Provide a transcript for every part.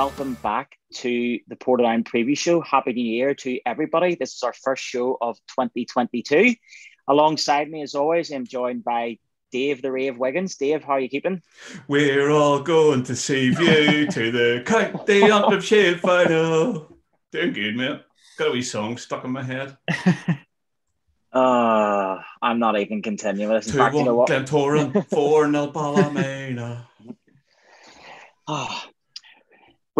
Welcome back to the Portadown Preview Show. Happy New Year to everybody. This is our first show of 2022. Alongside me, as always, I'm joined by Dave the Rave Wiggins. Dave, how are you keeping? We're all going to save you to the County Shield final. Doing good, mate. Got a wee song stuck in my head. Uh, I'm not even continuing. Listen, Two back, you know what? Glentoran, four nil Ballymena. Ah.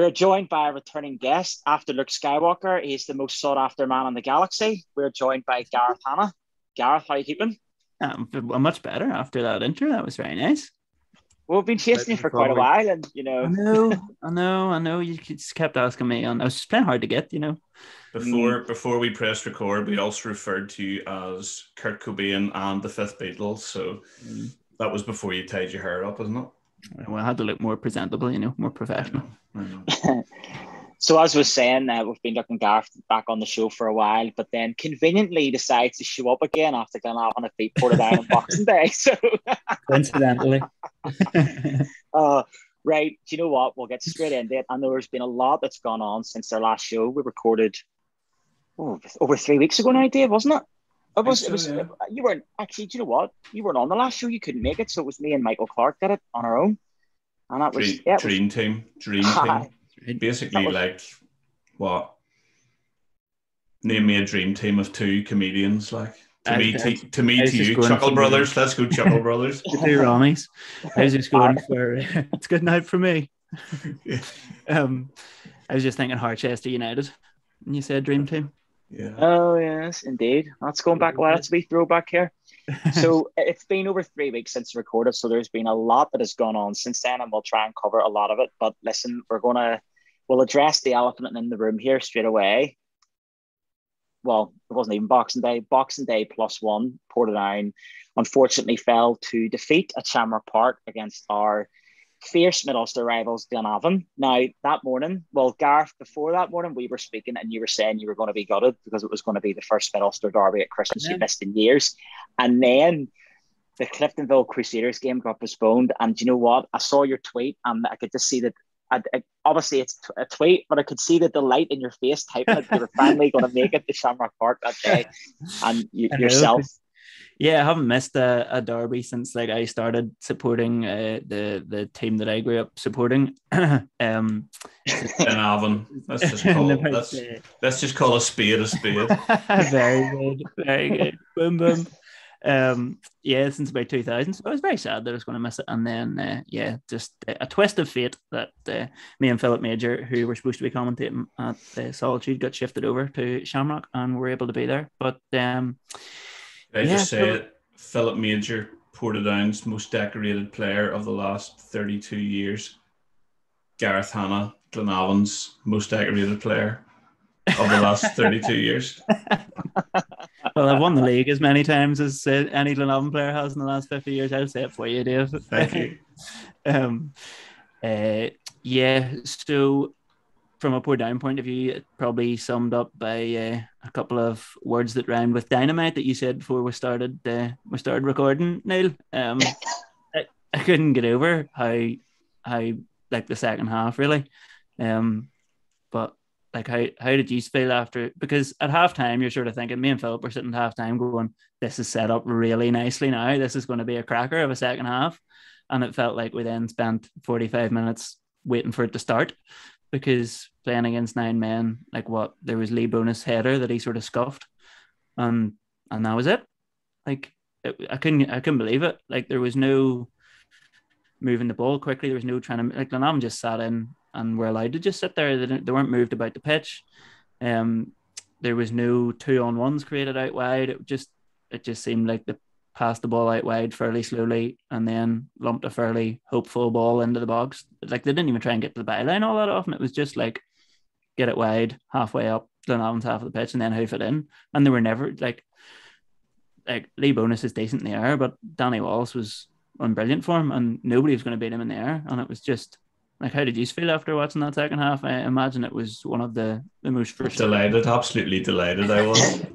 We're joined by a returning guest after Luke Skywalker. He's the most sought after man in the galaxy. We're joined by Gareth Hanna. Gareth, how are you keeping? Um, I'm much better after that intro. That was very nice. Well, we've been chasing you for quite a while, and you know, I know, I know, I know. You just kept asking me, and I was just playing hard to get, you know. Before before we pressed record, we also referred to you as Kurt Cobain and the Fifth Beatles. So Mm. that was before you tied your hair up, wasn't it? Well, I had to look more presentable, you know, more professional. So as was saying, uh, we've been looking Gareth back on the show for a while, but then conveniently decides to show up again after Glenavon at beat Portadown on Boxing Day. So, Coincidentally. uh, right, do you know what? We'll get straight into it. I know there's been a lot that's gone on since our last show. We recorded oh, over three weeks ago now, Dave, wasn't it? It was. so, it was. yeah. You weren't actually. Do you know what? You weren't on the last show. You couldn't make it, so it was me and Michael Clark did it on our own, and that was Dream, yeah. it was- dream team, dream Aye. team. Basically, was- like what? Name me a dream team of two comedians, like to I- me, I- to, to me, to you, Chuckle for- Brothers. Let's go, Chuckle Brothers. The two Ronnies. I was just going for it's good night for me. Um, I was just thinking Harchester United. And you said Dream Team. Yeah. Oh yes, indeed. That's going back. Well, that's a wee throwback here. so uh, it's been over three weeks since recorded, so there's been a lot that has gone on since then, and we'll try and cover a lot of it. But listen, we're gonna we'll address the elephant in the room here straight away. Well, it wasn't even Boxing Day. Boxing Day plus one, Portadown, unfortunately fell to defeat at Shamrock Park against our fierce Mid Ulster rivals Glenavon. Now that morning, well, Gareth, before that morning, we were speaking, and you were saying you were going to be gutted because it was going to be the first Mid Ulster derby at Christmas you missed in years, and then the Cliftonville Crusaders game got postponed. And do you know what? I saw your tweet, and I could just see that. I, I- obviously, it's t- a tweet, but I could see the delight in your face typing that you were finally going to make it to Shamrock Park that day, and you, yourself. Yeah, I haven't missed a, a derby since like I started supporting uh, the the team that I grew up supporting. um, And Avon. Let's just call let's, let's just call a spade a spade. very good, very good. Boom, boom. Um, yeah, since about 2000. So I was very sad that I was going to miss it. And then, uh, yeah, just a twist of fate that uh, me and Philip Major, who were supposed to be commentating at uh, Solitude, got shifted over to Shamrock and were able to be there. But um, Can I Yeah, just say Philip- it? Philip Major, Portadown's most decorated player of the last 32 years. Gareth Hanna, Glenavon's most decorated player of the last 32 years. well, I've won the league as many times as uh, any Glenavon player has in the last 50 years. I'll say it for you, Dave. Thank you. um, uh, yeah, so from a Portadown point of view, it probably summed up by uh, a couple of words that rhymed with dynamite that you said before we started uh, we started recording, Neil. Um, I, I couldn't get over how how like the second half really, um, but like how how did you feel after? Because at halftime you're sort of thinking, me and Philip were sitting at halftime going, this is set up really nicely now. This is going to be a cracker of a second half and it felt like we then spent 45 minutes waiting for it to start because playing against nine men like what there was lee Bonis header that he sort of scuffed. And and that was it. Like it, i couldn't i couldn't believe it. Like there was no moving the ball quickly. There was no trying to like Glenavon just sat in and were allowed to just sit there. They, they weren't moved about the pitch. Um there was no two on ones created out wide. It just it just seemed like the passed the ball out wide fairly slowly and then lumped a fairly hopeful ball into the box. Like they didn't even try and get to the byline all that often. It was just like get it wide, halfway up, Glenavon's half of the pitch, and then hoof it in. And they were never like like Lee Bonis is decent in the air, but Danny Wallace was on brilliant form and nobody was going to beat him in the air. And it was just like how did you feel after watching that second half? I imagine it was one of the, the most frustrating Delighted, absolutely delighted I was.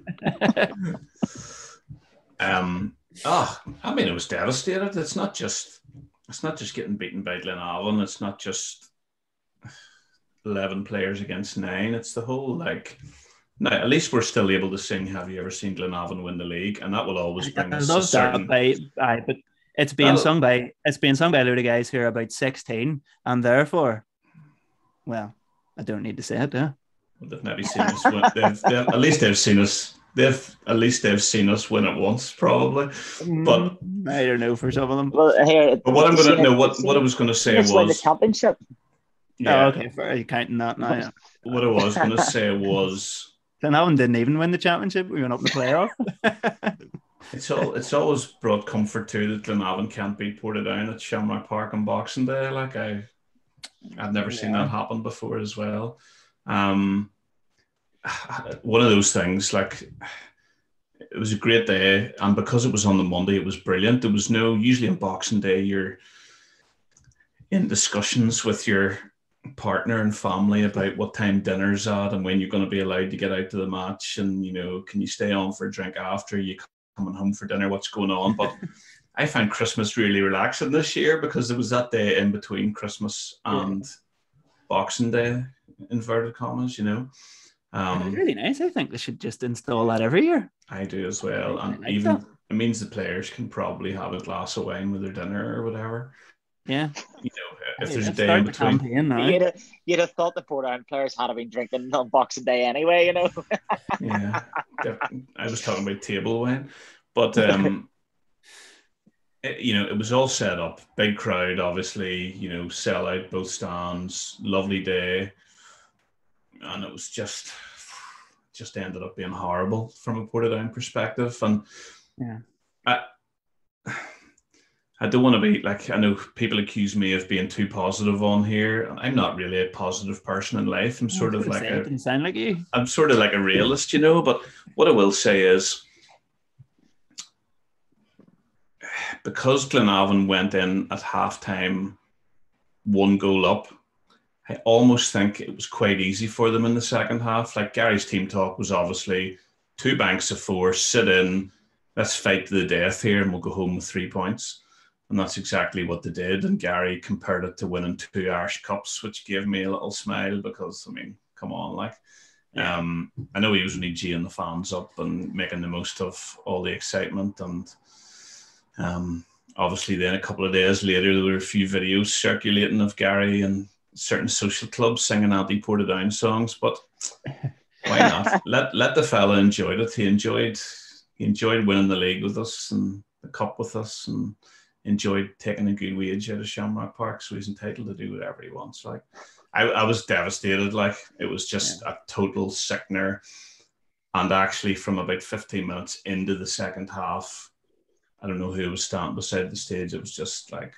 Um, oh, I mean, it was devastated. It's not just, it's not just getting beaten by Glenavon. It's not just eleven players against nine. It's the whole like. Now, at least we're still able to sing "Have you ever seen Glenavon win the league?" and that will always bring I us love a certain. that, aye, but it's being Well- sung by it's being sung by a lot of guys who are about sixteen, and therefore, well, I don't need to say it, yeah. They've maybe seen us. Win, they've, they've, at least they've seen us. They've at least they've seen us win it once, probably. But I don't know for some of them. Well, here. but what I'm going to know what what I was going to say Let's win the was championship. yeah, Oh, okay, for are you counting that now? Yeah. what I was going to say was Glenavon didn't even win the championship. We went up in the playoff. it's all it's always brought comfort to that Glenavon can't beat Portadown at Shamrock Park on Boxing Day. Like I, I've never seen that happen before as well. Um, one of those things like it was a great day, and because it was on the Monday, it was brilliant. There was no usually on Boxing Day you're in discussions with your partner and family about what time dinner's at and when you're going to be allowed to get out to the match and you know can you stay on for a drink after you coming home for dinner? What's going on? But i found christmas really relaxing this year because it was that day in between christmas and boxing day inverted commas you know um, really nice. I think they should just install that every year. i do as well I and like even that. it means the players can probably have a glass of wine with their dinner or whatever Yeah. you know if Hey, there's a day in between campaign. You'd have, you'd have thought the Port Island players had been drinking on Boxing Day anyway, you know. yeah, I was talking about table wine, but um, it- you know, it was all set up. Big crowd, obviously. You know, sell out both stands. Lovely day, and it was just just ended up being horrible from a Portadown perspective. And Yeah. I I don't want to be like I know people accuse me of being too positive on here. I'm not really a positive person in life. I'm sort of like say, a didn't sound like you. I'm sort of like a realist, you know. But what I will say is, because Glenavon went in at halftime, one goal up, I almost think it was quite easy for them in the second half. Like Gary's team talk was obviously two banks of four, sit in, let's fight to the death here, and we'll go home with three points. And that's exactly what they did. And Gary compared it to winning two Irish Cups, which gave me a little smile because, I mean, come on, like, Yeah. um, I know he was only geeing the fans up and making the most of all the excitement. And um, obviously, then a couple of days later, there were a few videos circulating of Gary and certain social clubs singing anti Portadown songs. But why not? let let the fella enjoy it. He enjoyed he enjoyed winning the league with us and the cup with us, and enjoyed taking a good wage out of Shamrock Park. So he's entitled to do whatever he wants. Like I, I was devastated. Like it was just a total sickener. And actually, from about 15 minutes into the second half, I don't know who was standing beside the stage. It was just like,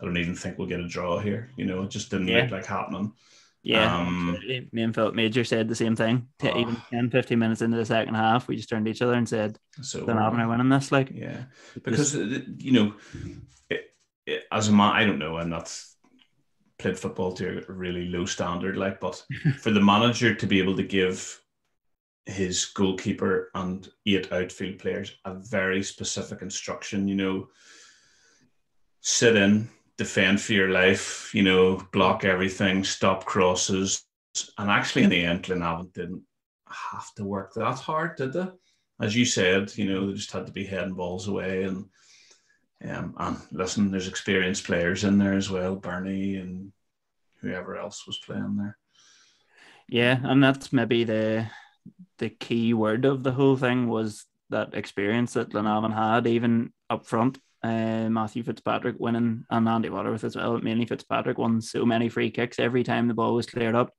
I don't even think we'll get a draw here. You know, it just didn't Yeah. look like happening. Yeah, Um, absolutely. me and Philip Major said the same thing. Oh. Even 10, 15 minutes into the second half, we just turned to each other and said, So Glenavon are winning this. Like, Yeah, because uh, you know, it, it, as a man, I don't know. I'm not played football to a really low standard, like, but for the manager to be able to give his goalkeeper and eight outfield players a very specific instruction, you know, sit in, defend for your life, you know, block everything, stop crosses, and actually in the end, Glenavon didn't have to work that hard, did they? as you said, you know, they just had to be heading balls away. And um, and listen, there's experienced players in there as well, Bernie and whoever else was playing there. yeah, and that's maybe the the key word of the whole thing was that experience that Glenavon had, even up front. Uh, Matthew Fitzpatrick winning and Andy Waterworth as well. Mainly Fitzpatrick won so many free kicks every time the ball was cleared up.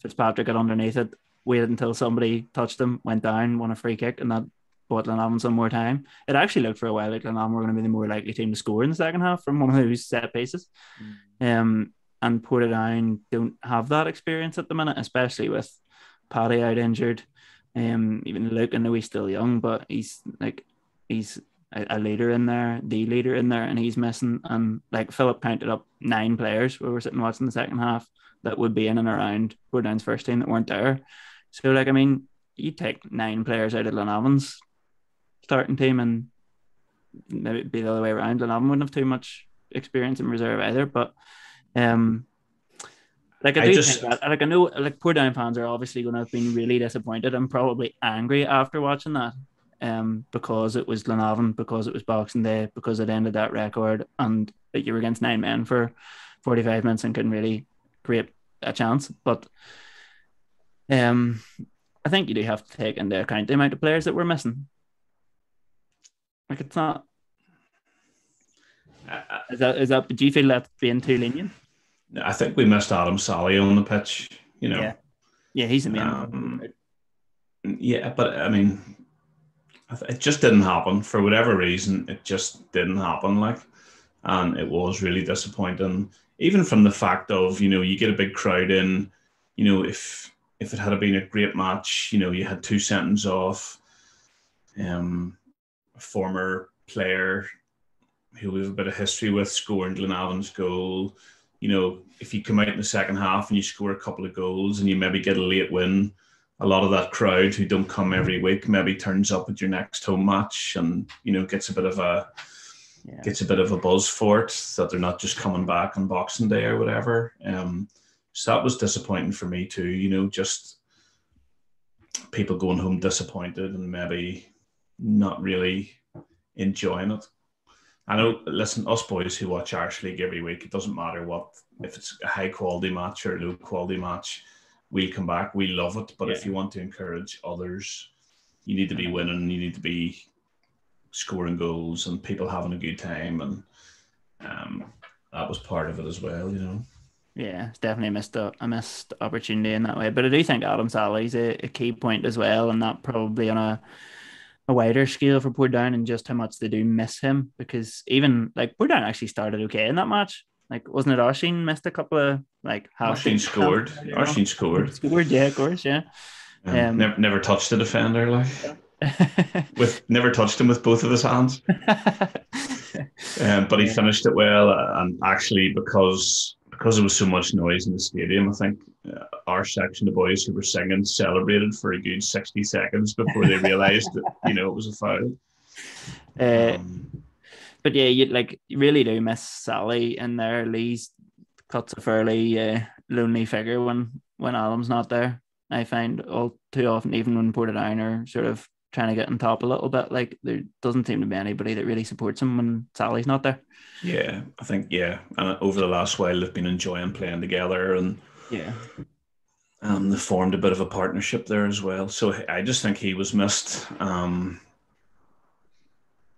Fitzpatrick got underneath it, waited until somebody touched him, went down, won a free kick, and that bought Glenavon some more time. It actually looked for a while like Glenavon were going to be the more likely team to score in the second half from one of those set pieces. Um, and Portadown don't have that experience at the minute, especially with Paddy out injured. Um, even Luke, I know he's still young, but he's like he's a, a leader in there, the leader in there, and he's missing. And like Philip counted up nine players where we're sitting watching the second half that would be in and around Portadown's first team that weren't there. So like I mean, you take nine players out of Glenavon's starting team and maybe it'd be the other way around. Glenavon wouldn't have too much experience in reserve either, but um Like I I do just- think that. Like I know, like Portadown fans are obviously going to have been really disappointed and probably angry after watching that, um, because it was Glenavon, because it was Boxing Day, because it ended that record, and that you were against nine men for forty-five minutes and couldn't really create a chance. But, um, I think you do have to take into account the amount of players that we're missing. Like it's not. Is that is that? Do you feel that's being too lenient? I think we missed Adam Salley on the pitch. You know, Yeah. Yeah, he's the main. Um, Yeah, but I mean, it just didn't happen for whatever reason. It just didn't happen. Like, and it was really disappointing. Even from the fact of you know you get a big crowd in, you know if if it had been a great match, you know you had two sentences off, um, a former player who we have a bit of history with scoring Glenavon's goal. You know, if you come out in the second half and you score a couple of goals and you maybe get a late win, a lot of that crowd who don't come every week maybe turns up at your next home match and you know gets a bit of a Yeah. gets a bit of a buzz for it that they're not just coming back on Boxing Day or whatever. Um, so that was disappointing for me too. You know, just people going home disappointed and maybe not really enjoying it. I know. Listen, us boys who watch Irish League every week, it doesn't matter what if it's a high quality match or a low quality match. We come back, we love it. But if you want to encourage others, you need to be winning. You need to be scoring goals and people having a good time, and um, that was part of it as well. You know. Yeah, it's definitely a missed a, a missed opportunity in that way. But I do think Adam Salley's a, a key point as well, and that probably on a a wider scale for Portadown and just how much they do miss him because even like Portadown actually started okay in that match. Like wasn't it Arsene missed a couple of like how Arsene scored. Arsene scored. Scored, yeah, of course, yeah. Um, Um, never, never touched the defender. Like with never touched him with both of his hands. Um, but he Yeah. finished it well, and actually because because there was so much noise in the stadium, I think uh, our section of boys who were singing celebrated for a good sixty seconds before they realised that you know it was a foul. uh, Um, but yeah, you like you really do miss Salley in there. Lee's cuts a fairly uh, lonely figure when when Adam's not there. I find all too often, even when Portadown are sort of trying to get on top a little bit, like there doesn't seem to be anybody that really supports him when Salley's not there. yeah, I think yeah, and over the last while they've been enjoying playing together and. Yeah, Um, they formed a bit of a partnership there as well. So I just think he was missed. Um,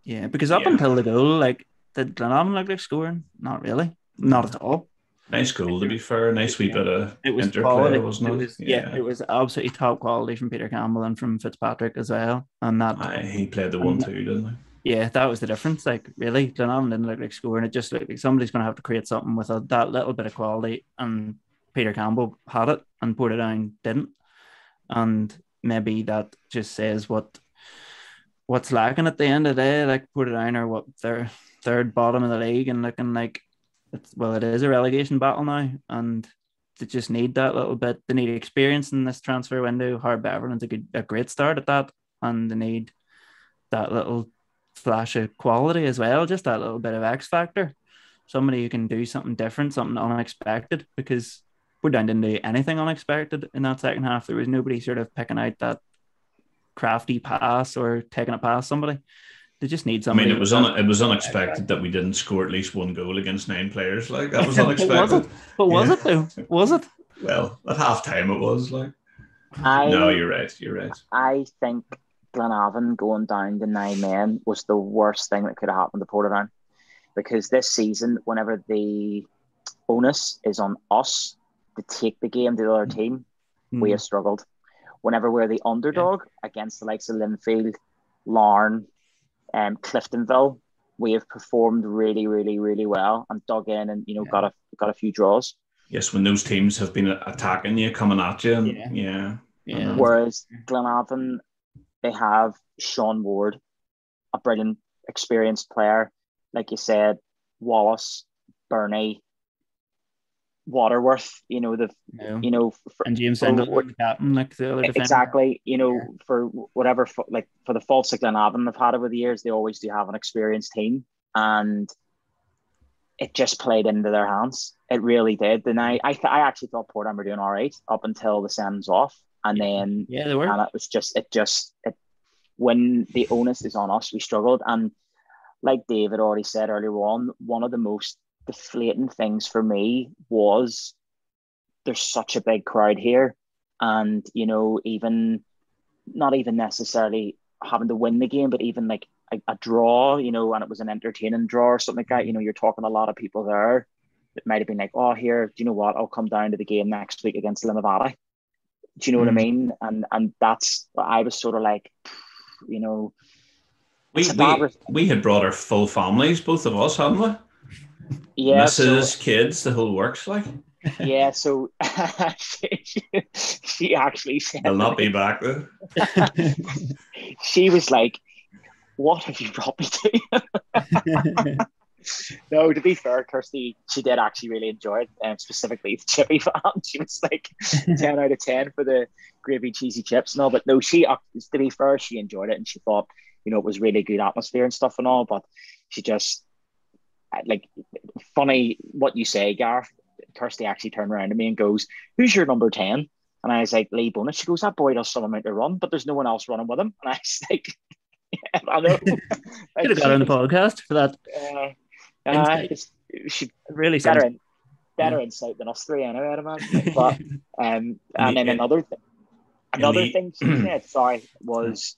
yeah, because up Yeah. until the goal, like did Glenavon look like scoring? Not really, not at all. Nice goal to be fair. Nice wee bit of It was interplay, quality. wasn't it? It was, yeah. it was absolutely top quality from Peter Campbell and from Fitzpatrick as well. And that, Aye, he played the one two, didn't he? yeah, that was the difference. Like, really, Glenavon didn't look like scoring. It just looked like somebody's going to have to create something with a, that little bit of quality. And Peter Campbell had it, and Portadown didn't. And maybe that just says what what's lacking at the end of the day. Like Portadown are what they're third bottom of the league and looking like it's well, it is a relegation battle now, and they just need that little bit. They need experience in this transfer window. Howard Beverland's a good, a great start at that, and they need that little flash of quality as well, just that little bit of X factor. Somebody who can do something different, something unexpected, because Portadown didn't do anything unexpected in that second half. There was nobody sort of picking out that crafty pass or taking it past somebody. They just need I mean, it was un- it was unexpected that we didn't score at least one goal against nine players. Like that was But was unexpected. it? But was Yeah. it though? Was it? Well, at half time it was like. I No, you're right. You're right. I think Glenavon going down to nine men was the worst thing that could have happened to Portadown. Because this season, whenever the onus is on us to take the game to the other team, we hmm. have struggled. Whenever we're the underdog against the likes of Linfield, Larne, um, Cliftonville, we have performed really, really, really well and dug in and you know Yeah. got a got a few draws. Yes, when those teams have been attacking you, coming at you, and Yeah. yeah, yeah. Mhm. Whereas Glenavon, they have Sean Ward, a brilliant, experienced player. Like you said, Wallace, Burney, Waterworth. You know the No. you know for, and James for Singleton, captain, like the other defender. exactly. You know Yeah. for whatever fa- like for the faults that Glenavon have had over the years, they always do have an experienced team, and it just played into their hands. It really did. And I, I, th- I actually thought Portadown were doing all right up until the sends off, and then Yeah, they were. and it was just, it just, it when the onus is on us, we struggled. And like David already said earlier on, one of the most deflating things for me was there's such a big crowd here, and you know, even not even necessarily having to win the game, but even like a, a draw, you know, and it was an entertaining draw or something like that. You know, you're talking a lot of people there that might have been like, oh, here, do you know what? I'll come down to the game next week against Limavady. Do you know what I Mm. mean? And and that's I was sort of like, you know, We, It's a bad we, re- we had brought our full families, both of us, hadn't we? Yeah, so- Mrs. kids, the whole works like. yeah. So she, she actually said They'll not be back though. she was like, "What have you brought me to?" no, to be fair, Kirsty, she did actually really enjoy it, um, specifically the chippy fan. She was like ten out of ten for the gravy cheesy chips and all. But no, she uh, to be fair, she enjoyed it and she thought, you know, it was really good atmosphere and stuff and all. But she just like funny what you say, Gareth. Kirsty actually turned around to me and goes, "Who's your number 10? And I was like, Lee Bonis. She goes, That boy does some amount of run, but there's no one else running with him. And I was like, yeah, I know. Could have got on the podcast for that. Uh, uh, she Really better, sounds. in, better insight than us three, anyway, I'd imagine. But um, and then the- another thing, another the- thing she said, sorry, was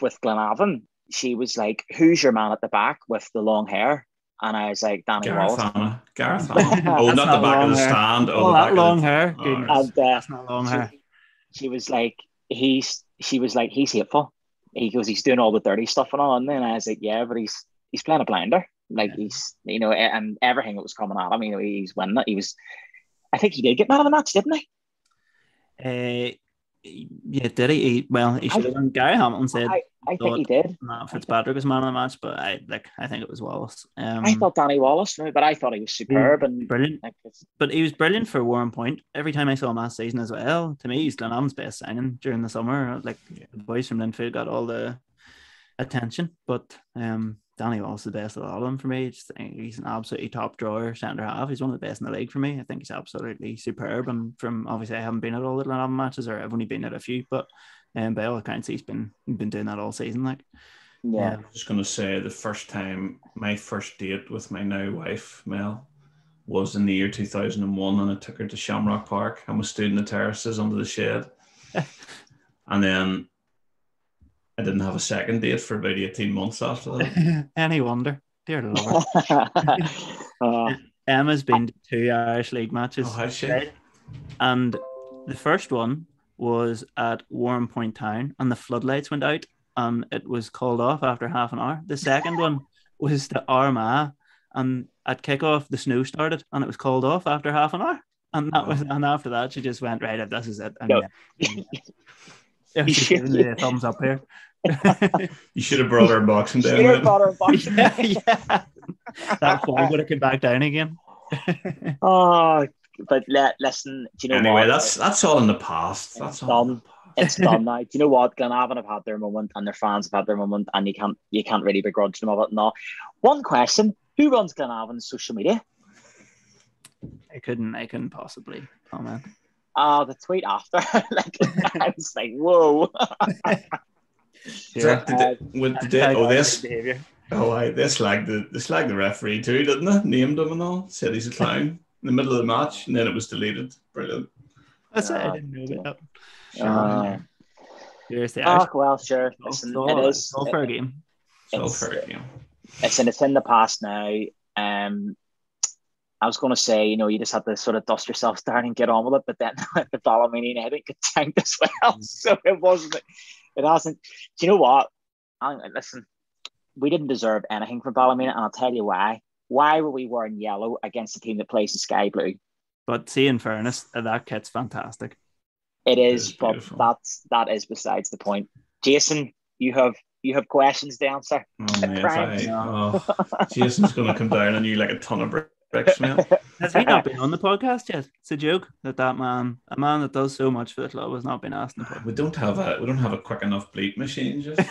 with Glenavon. She was like, "Who's your man at the back with the long hair?" And I was like, "Danny Gareth Wallace." Hanna. Gareth Hanna. Oh, That's not the back of the hair. stand. Oh, Oh, that back of long hair. Oh, And uh, That's not long hair. she, she was like, "He's." She was like, "He's hateful." He goes, "He's doing all the dirty stuff and all." And then I was like, "Yeah, but he's he's playing a blinder. Like Yeah. he's you know, and everything that was coming at him, you know, he's winning it. He was." I think he did get man of the match, didn't he? Uh, yeah, did he? he well, he should have done. Gary Hamilton said I, I think he did. Matt Fitzpatrick was man of the match, but I like I think it was Wallace. Um, I thought Danny Wallace, but I thought he was superb and brilliant, like, but he was brilliant for Warrenpoint. Every time I saw him last season as well, to me, he's Glenavon's best signing during the summer. Like the boys from Linfield got all the attention, but um, Danny Wallace is the best of all of them for me. Just think he's an absolutely top drawer centre half. He's one of the best in the league for me. I think he's absolutely superb. And from obviously, I haven't been at all the Glenavon matches, or I've only been at a few, but um, by all accounts, he's been been doing that all season. Like, yeah. I'm just going to say the first time, my first date with my now wife, Mel, was in the year 2001, and I took her to Shamrock Park and we stood in the terraces under the shed. and then I didn't have a second date for about 18 months after that. any wonder, dear Lord. uh, Emma's been to two Irish League matches. Oh, has she? And the first one was at Warrenpoint Town, and the floodlights went out, and it was called off after half an hour. The second one was to Armagh, and at kickoff the snow started, and it was called off after half an hour. And that was, and after that, she just went right. This is it. And No. yeah, yeah, she's giving me a thumbs up here. You should have brought her boxing day. Peter mate. got her back. yeah, yeah. that fall would have come back down again. Oh, but le- listen, do you know Anyway, what? that's that's all in the past. That's It's all. the done. past. it's done now. Do you know what? Glenavon have had their moment, and their fans have had their moment, and you can't you can't really begrudge them of it. No. One question: Who runs Glenavon's social media? I couldn't. I couldn't possibly comment. Ah, the tweet after, like I was like, whoa. Is that- did they- would- did they- oh, this. Oh, I this like the this like the referee too, didn't it? Named him and all. Said he's a clown in the middle of the match, and then it was deleted. Brilliant. That's it. I Ah, didn't know that. Uh, Here's the oh, well, sure. It's all- Listen, it's all- it it's is. all for a game. So It's- fair game. listen, it's in the past now. Um, I was going to say, you know, you just have to sort of dust yourself down and get on with it, but then the Ballymena, I think, got tanked as well. So it wasn't, it hasn't. Do you know what? I, listen, we didn't deserve anything from Ballymena, and I'll tell you why. Why were we wearing yellow against a team that plays in sky blue? But see, in fairness, uh, that kit's fantastic. It is, is but that's that is besides the point. Jason, you have you have questions to answer. Oh, man, if Crank. I, oh, Jason's going to come down on you like a ton of bricks, man. Has he not been on the podcast yet? It's a joke that that man, a man that does so much for the club, has not been asked on the We don't have a we don't have a quick enough bleep machine. Just it,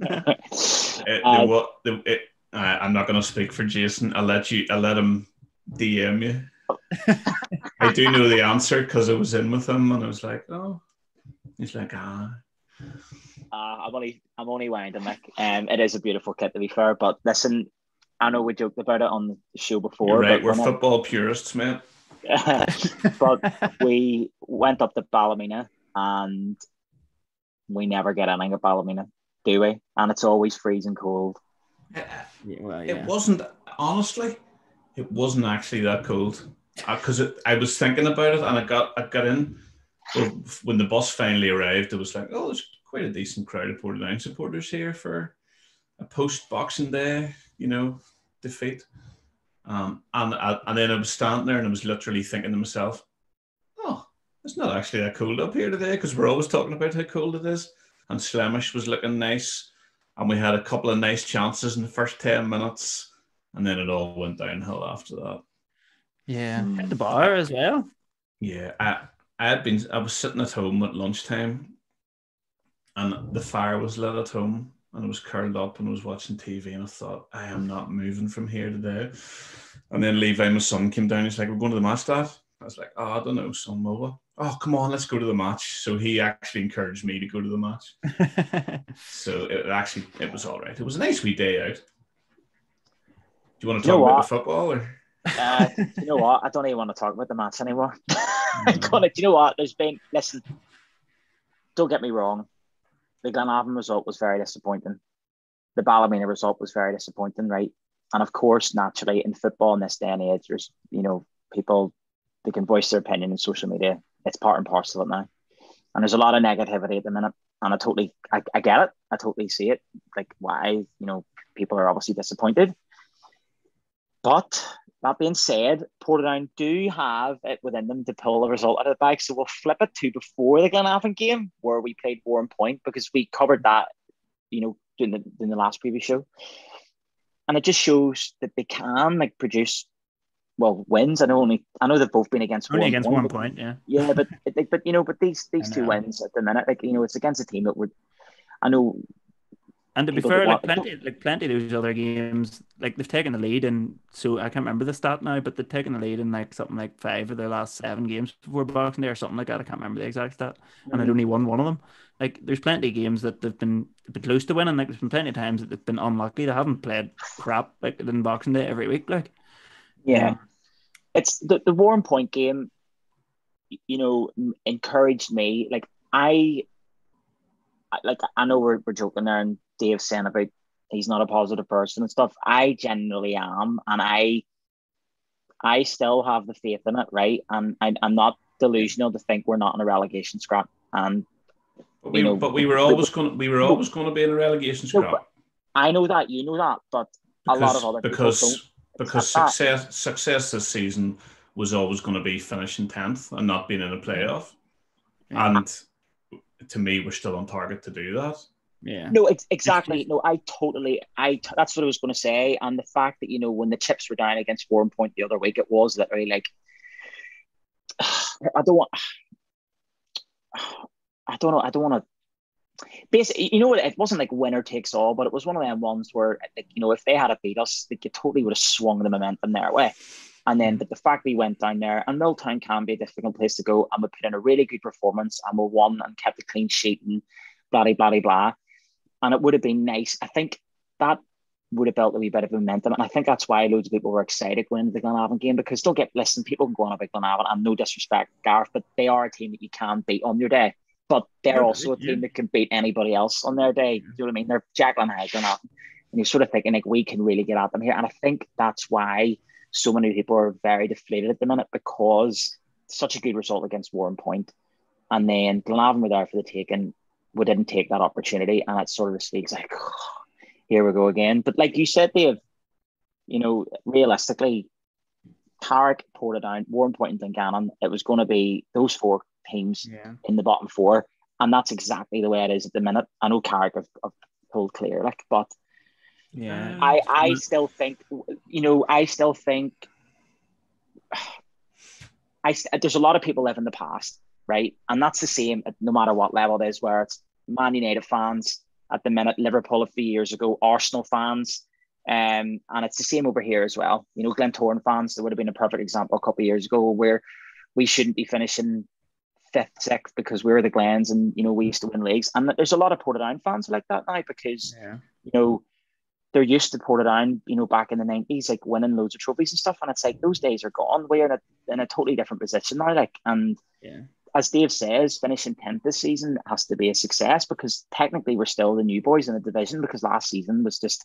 Uh, there wa- it, I, I'm not going to speak for Jason. I'll let you. I'll let him DM you. I do know the answer because I was in with him, and I was like, "Oh," he's like, "Ah." Uh, I'm only I'm only winding, Nick. Um, it is a beautiful kit to be fair, but listen, I know we joked about it on the show before. You're right, but we're when I- football purists, man. but we went up to Ballymena and we never get anything at Ballymena, do we? And it's always freezing cold. Yeah, well, It wasn't honestly. It wasn't actually that cold uh, because I was thinking about it, and I got I got in well, when the bus finally arrived. It was like, oh, there's quite a decent crowd of Portadown supporters here for a post Boxing Day, you know, defeat. Um, and I, and then I was standing there, and I was literally thinking to myself, oh, it's not actually that cold up here today because we're always talking about how cold it is. And Slemish was looking nice, and we had a couple of nice chances in the first ten minutes and then it all went downhill after that. Yeah, Hmm. at the bar as well. Yeah, I I had been I was sitting at home at lunchtime, and the fire was lit at home, and I was curled up and I was watching TV, and I thought I am not moving from here today. And then Levi, my son, came down. He's like, "We're going to the match, Dad." I was like, "Oh, I don't know, son, Moa. Oh, come on, let's go to the match." So he actually encouraged me to go to the match. So it actually it was all right. It was a nice wee day out. Do you want to You know talk about the football or? Uh, you know what? I don't even want to talk about the match anymore. I'm gonna, do you know what? There's been, listen, don't get me wrong. The Glenavon result was very disappointing. The Ballymena result was very disappointing, right? And of course, naturally, in football in this day and age, there's, you know, people, they can voice their opinion in social media. It's part and parcel of it now. And there's a lot of negativity at the minute. And I totally, I, I get it. I totally see it. Like why, you know, people are obviously disappointed. But that being said, Portadown do have it within them to pull the result out of the bag. So we'll flip it to before the Glenavon game where we played Warrenpoint because we covered that, you know, in the, in the last previous show. And it just shows that they can like produce well wins. I know only I know they've both been against Only Warren against Point, one point, yeah. Yeah, but but, but you know, but these these two wins at the minute, like you know, it's against a team that would I know And to be fair, like plenty, like plenty of those other games, like they've taken the lead, and so I can't remember the stat now, but they've taken the lead in like something like five of their last seven games before Boxing Day or something like that. I can't remember the exact stat, and they'd only won one of them. Like there's plenty of games that they've been been close to winning. Like there's been plenty of times that they've been unlucky. They haven't played crap like in Boxing Day every week. Like Yeah. Um, It's the, the Warrenpoint game, you know, encouraged me. Like, I, I- like, I know we're, we're joking there, and Dave's saying about he's not a positive person and stuff. I genuinely am. And I, I still have the faith in it, right? And I, I'm not delusional to think we're not in a relegation scrap. And But we, you know, but we were always going. We were always going to be in a relegation No, scrap I know that, you know that, but a lot of other because don't. because accept that. success success this season was always going to be finishing tenth and not being in a playoff. Yeah. And to me, we're still on target to do that. Yeah, No, it's exactly. No, I totally. I t- that's what I was going to say. And the fact that you know when the chips were down against Warrenpoint the other week, it was literally like I don't want. I don't know. I don't want to. Basically, you know what? It wasn't like winner takes all, but it was one of them ones where, like, you know, if they had a beat us, they could totally would have swung the momentum their way. And then, mm. but the fact we went down there, and Milltown can be a difficult place to go, and we put in a really good performance, and we won and kept a clean sheet, and blah blah blah blah. And it would have been nice. I think that would have built a wee bit of momentum, and I think that's why loads of people were excited going into the Glenavon game because don't get listen, people can go on about Glenavon, and no disrespect, Gareth, but they are a team that you can beat on your day. But they're Yeah, also a yeah. team that can beat anybody else on their day. Do you know what I mean? They're Jekyll and Hyde, Glenavon. And you're sort of thinking like we can really get at them here. And I think that's why so many people are very deflated at the minute because such a good result against Warrenpoint. And then Glenavon were there for the taking. We didn't take that opportunity. And it sort of speaks like, here we go again. But like you said, Dave, you know, realistically, Carrick, Portadown, Warrenpoint, and Dungannon, it was going to be those four teams yeah. in the bottom four. And that's exactly the way it is at the minute. I know Carrick have, have pulled clear, like, but Yeah. I, I still think, you know, I still think I, there's a lot of people live in the past, right? And that's the same at no matter what level it is, where it's Man United fans at the minute, Liverpool a few years ago, Arsenal fans, Um, and it's the same over here as well. You know, Glentoran fans, there would have been a perfect example a couple of years ago where we shouldn't be finishing fifth, sixth because we were the Glens and you know we used to win leagues. And there's a lot of Portadown fans like that now because Yeah. you know they're used to Portadown, you know, back in the nineties, like winning loads of trophies and stuff. And it's like those days are gone. We're in a in a totally different position now. Like and Yeah. As Dave says, finishing tenth this season has to be a success because technically we're still the new boys in the division because last season was just,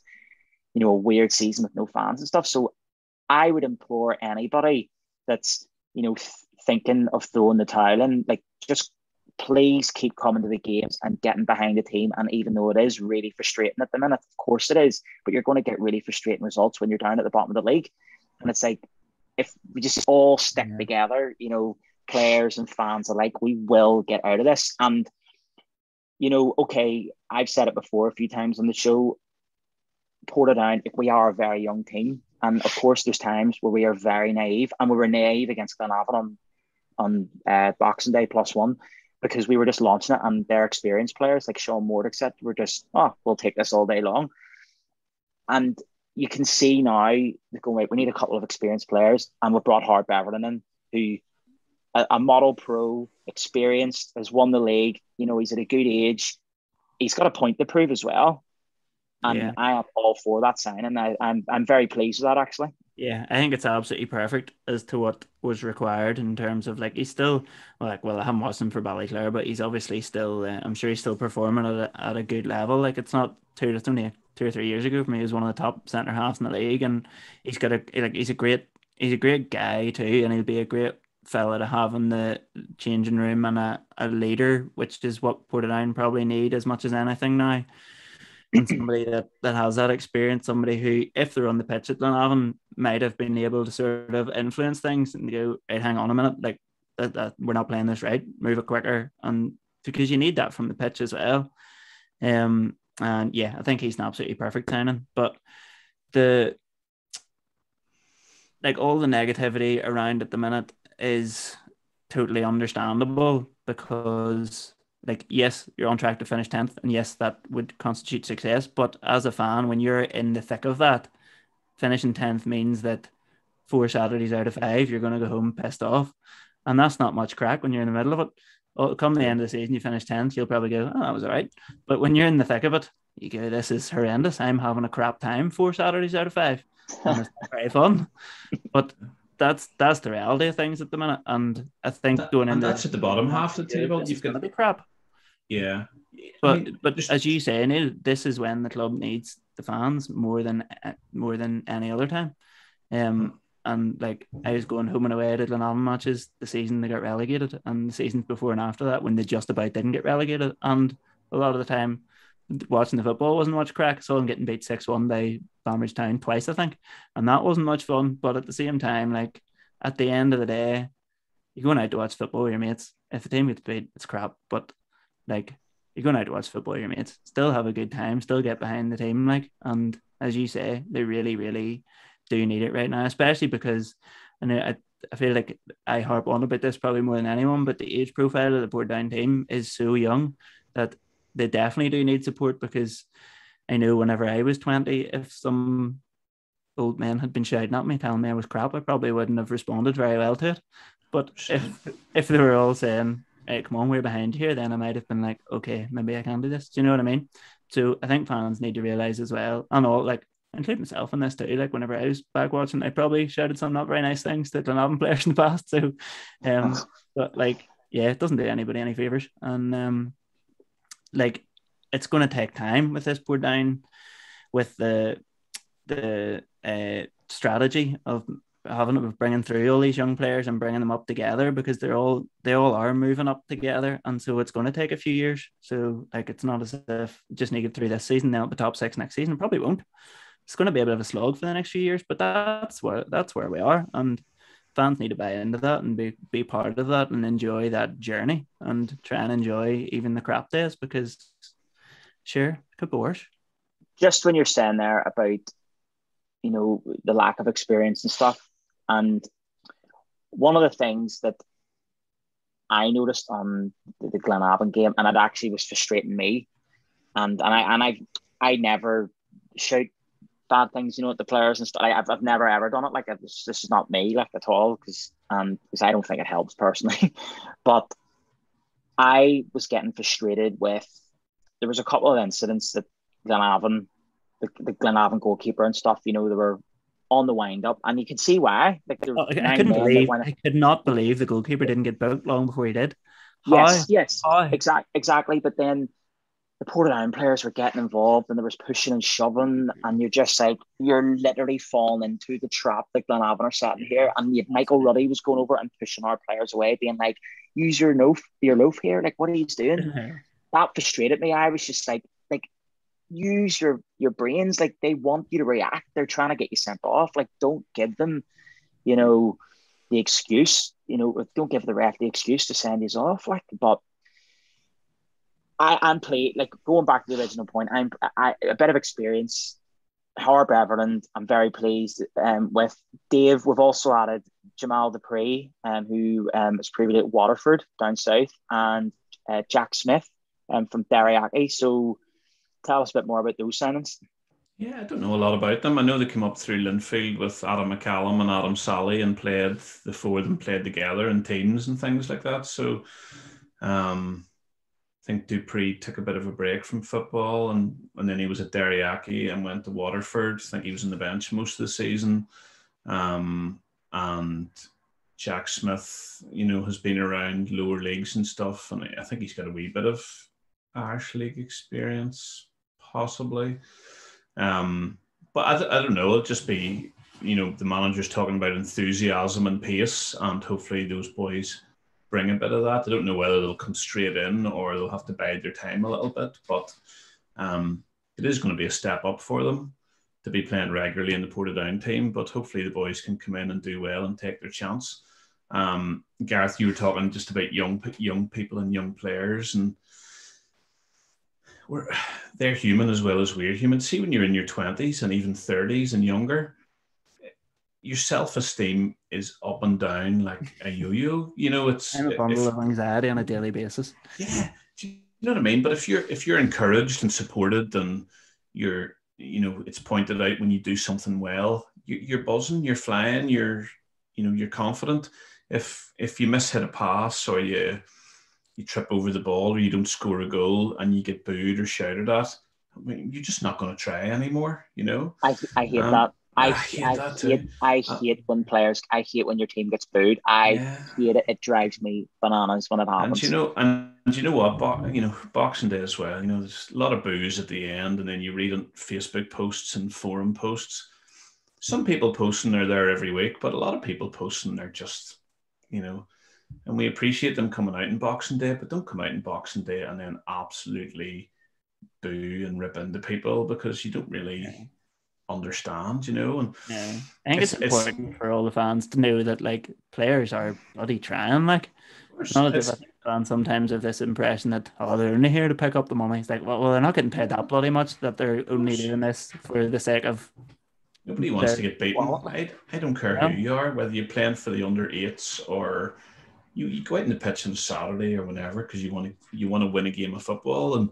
you know, a weird season with no fans and stuff. So I would implore anybody that's, you know, th- thinking of throwing the towel in, like just please keep coming to the games and getting behind the team. And even though it is really frustrating at the minute, of course it is, but you're going to get really frustrating results when you're down at the bottom of the league. And it's like if we just all stick Yeah. together, you know, players and fans alike, we will get out of this. And you know, okay, I've said it before a few times on the show. Portadown, like we are a very young team, and of course, there's times where we are very naive, and we were naive against Glenavon on on uh, Boxing Day plus one because we were just launching it, and their experienced players like Sean Mordick said were just, oh, we'll take this all day long, and you can see now they're going wait, we need a couple of experienced players, and we brought Hart Beverton in, who a, a model pro, experienced, has won the league. You know, he's at a good age. He's got a point to prove as well. And Yeah. I am all for that signing. I, I'm I'm very pleased with that actually. Yeah, I think it's absolutely perfect as to what was required in terms of like he's still like well I haven't watched him for Ballyclare, but he's obviously still uh, I'm sure he's still performing at a, at a good level. Like it's not two it's only two or three years ago for me he was one of the top centre halves in the league, and he's got a like he's a great he's a great guy too, and he'll be a great fella to have in the changing room and a, a leader, which is what Portadown probably need as much as anything now and somebody that, that has that experience, somebody who, if they're on the pitch at Glenavon, might have been able to sort of influence things and go, right, hang on a minute, like that, that we're not playing this right, move it quicker, and because you need that from the pitch as well. Um, and yeah, I think he's an absolutely perfect signing. But the like all the negativity around at the minute is totally understandable because like yes you're on track to finish 10th and yes that would constitute success. But as a fan when you're in the thick of that finishing 10th means that four saturdays out of five you're going to go home pissed off. And that's not much crack when you're in the middle of it. Oh, come the end of the season you finish 10th you'll probably go oh that was all right. But when you're in the thick of it you go this is horrendous. I'm having a crap time four saturdays out of five. And it's not very fun. But that's that's the reality of things at the minute and i think That- going and into that's at the bottom half of the table. You've got gonna be crap yeah, but I mean, but there's- as you say, Neil, this is when the club needs the fans more than more than any other time. Um, and like I was going home and away to Glenavon matches the season they got relegated, and the seasons before and after that when they just about didn't get relegated. And a lot of the time, watching the football wasn't much crack. Saw them getting beat six one by Banbridge Town twice, I think, and that wasn't much fun. But at the same time, like at the end of the day, you're going out to watch football with your mates. If the team gets beat, it's crap. But like you're going out to watch football with your mates, still have a good time, still get behind the team, like and as you say, they really, really do need it right now, especially because I know I, I feel like I harp on about this probably more than anyone, but the age profile of the Portadown team is so young that they definitely do need support because I know whenever I was 20, if some old man had been shouting at me telling me I was crap, I probably wouldn't have responded very well to it. But if if they were all saying, hey, come on, we're behind here, then I might have been like, okay, maybe I can do this. Do you know what I mean? So I think fans need to realize as well, and all like include myself in this too. Like whenever I was back watching, I probably shouted some not very nice things to Glenavon players in the past. So um but like yeah, it doesn't do anybody any favors. And um like it's gonna take time with this Portadown with the the uh strategy of having of bringing through all these young players and bringing them up together because they're all they all are moving up together. And so it's going to take a few years. So like it's not as if just need to get through this season now the top six next season. Probably won't. It's going to be a bit of a slog for the next few years but that's where that's where we are. And fans need to buy into that and be, be part of that and enjoy that journey and try and enjoy even the crap days because sure could be worse Just when you're saying there about, you know, the lack of experience and stuff, and one of the things that I noticed on the, the Glenavon game, and it actually was frustrating me, and and I and I I never shout bad things, you know, at the players and stuff. Like, I've, I've never ever done it. Like this, this is not me, like at all, because um, because I don't think it helps personally. but I was getting frustrated with. There was a couple of incidents that Glenavon, the, the Glenavon goalkeeper and stuff. You know, they were on the wind up, and you can see why. Like oh, I couldn't believe, I could not believe the goalkeeper didn't get booked long before he did. How? Yes, yes, exactly, exactly. But then the Portadown players were getting involved and there was pushing and shoving, and you're just like, you're literally falling into the trap that Glenavon are setting here. And Michael Ruddy was going over and pushing our players away, being like, use your loaf, your loaf here. Like, what are you doing? Mm-hmm. That frustrated me. I was just like, like, use your your brains. Like, they want you to react. They're trying to get you sent off. Like, don't give them, you know, the excuse, you know, don't give the ref the excuse to send you off. Like, but I, I'm play like going back to the original point. I'm I, a bit of experience. Howard Beverland, I'm very pleased um, with Dave. We've also added Jamal Dupree, um, who um, was previously at Waterford down south, and uh, Jack Smith um, from Derryaghy. So tell us a bit more about those signings. Yeah, I don't know a lot about them. I know they came up through Linfield with Adam McCallum and Adam Salley and played the four of them played together in teams and things like that. So um, I think Dupree took a bit of a break from football and, and then he was at Derryaghy and went to Waterford. I think he was in the bench most of the season. Um, and Jack Smith, you know, has been around lower leagues and stuff. And I think he's got a wee bit of Irish League experience, possibly. Um, but I, I don't know. It'll just be, you know, the manager's talking about enthusiasm and pace, and hopefully those boys bring a bit of that. I don't know whether they'll come straight in or they'll have to bide their time a little bit, but um, it is going to be a step up for them to be playing regularly in the Portadown team. But hopefully the boys can come in and do well and take their chance. Um, Gareth, you were talking just about young young people and young players, and we're they're human as well as we're human. See, when you're in your twenties and even thirties and younger, your self esteem is up and down like a yo yo. You know, it's I'm a bundle if, of anxiety on a daily basis. Yeah, you know what I mean. But if you're if you're encouraged and supported, and you're you know it's pointed out when you do something well, you, you're buzzing, you're flying, you're you know you're confident. If if you miss hit a pass or you you trip over the ball or you don't score a goal and you get booed or shouted at, I mean, you're just not going to try anymore. You know. I I hate um, that. I, I hate, I hate, I uh, hate when players. I hate when your team gets booed. I yeah. hate it. It drives me bananas when it happens. And you know, and, and you know what? Bo- you know, Boxing Day as well. You know, there's a lot of boos at the end, and then you read on Facebook posts and forum posts. Some people posting they're there every week, but a lot of people posting they're just, you know, and we appreciate them coming out in Boxing Day, but don't come out in Boxing Day and then absolutely boo and rip into people because you don't really understand, you know. And yeah. I think it's, it's important it's, for all the fans to know that like players are bloody trying, like not as fans sometimes have this impression that oh they're only here to pick up the money. It's like well, well they're not getting paid that bloody much that they're only doing this for the sake of Nobody wants to get beaten. I, I don't care yeah. who you are, whether you're playing for the under eights or you, you go out in the pitch on Saturday or whenever because you want to you want to win a game of football. And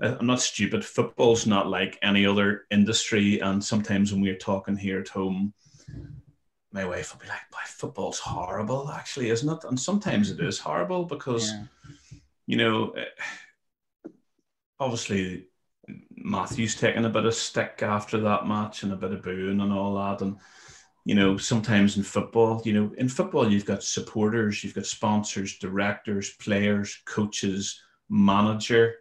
I'm not stupid. Football's not like any other industry. And sometimes when we're talking here at home, my wife will be like, "Boy, football's horrible, actually, isn't it?" And sometimes it is horrible because, yeah. you know, eh, obviously Matthew's taking a bit of stick after that match and a bit of booing and all that, and you know, sometimes in football, you know, in football, you've got supporters, you've got sponsors, directors, players, coaches, manager.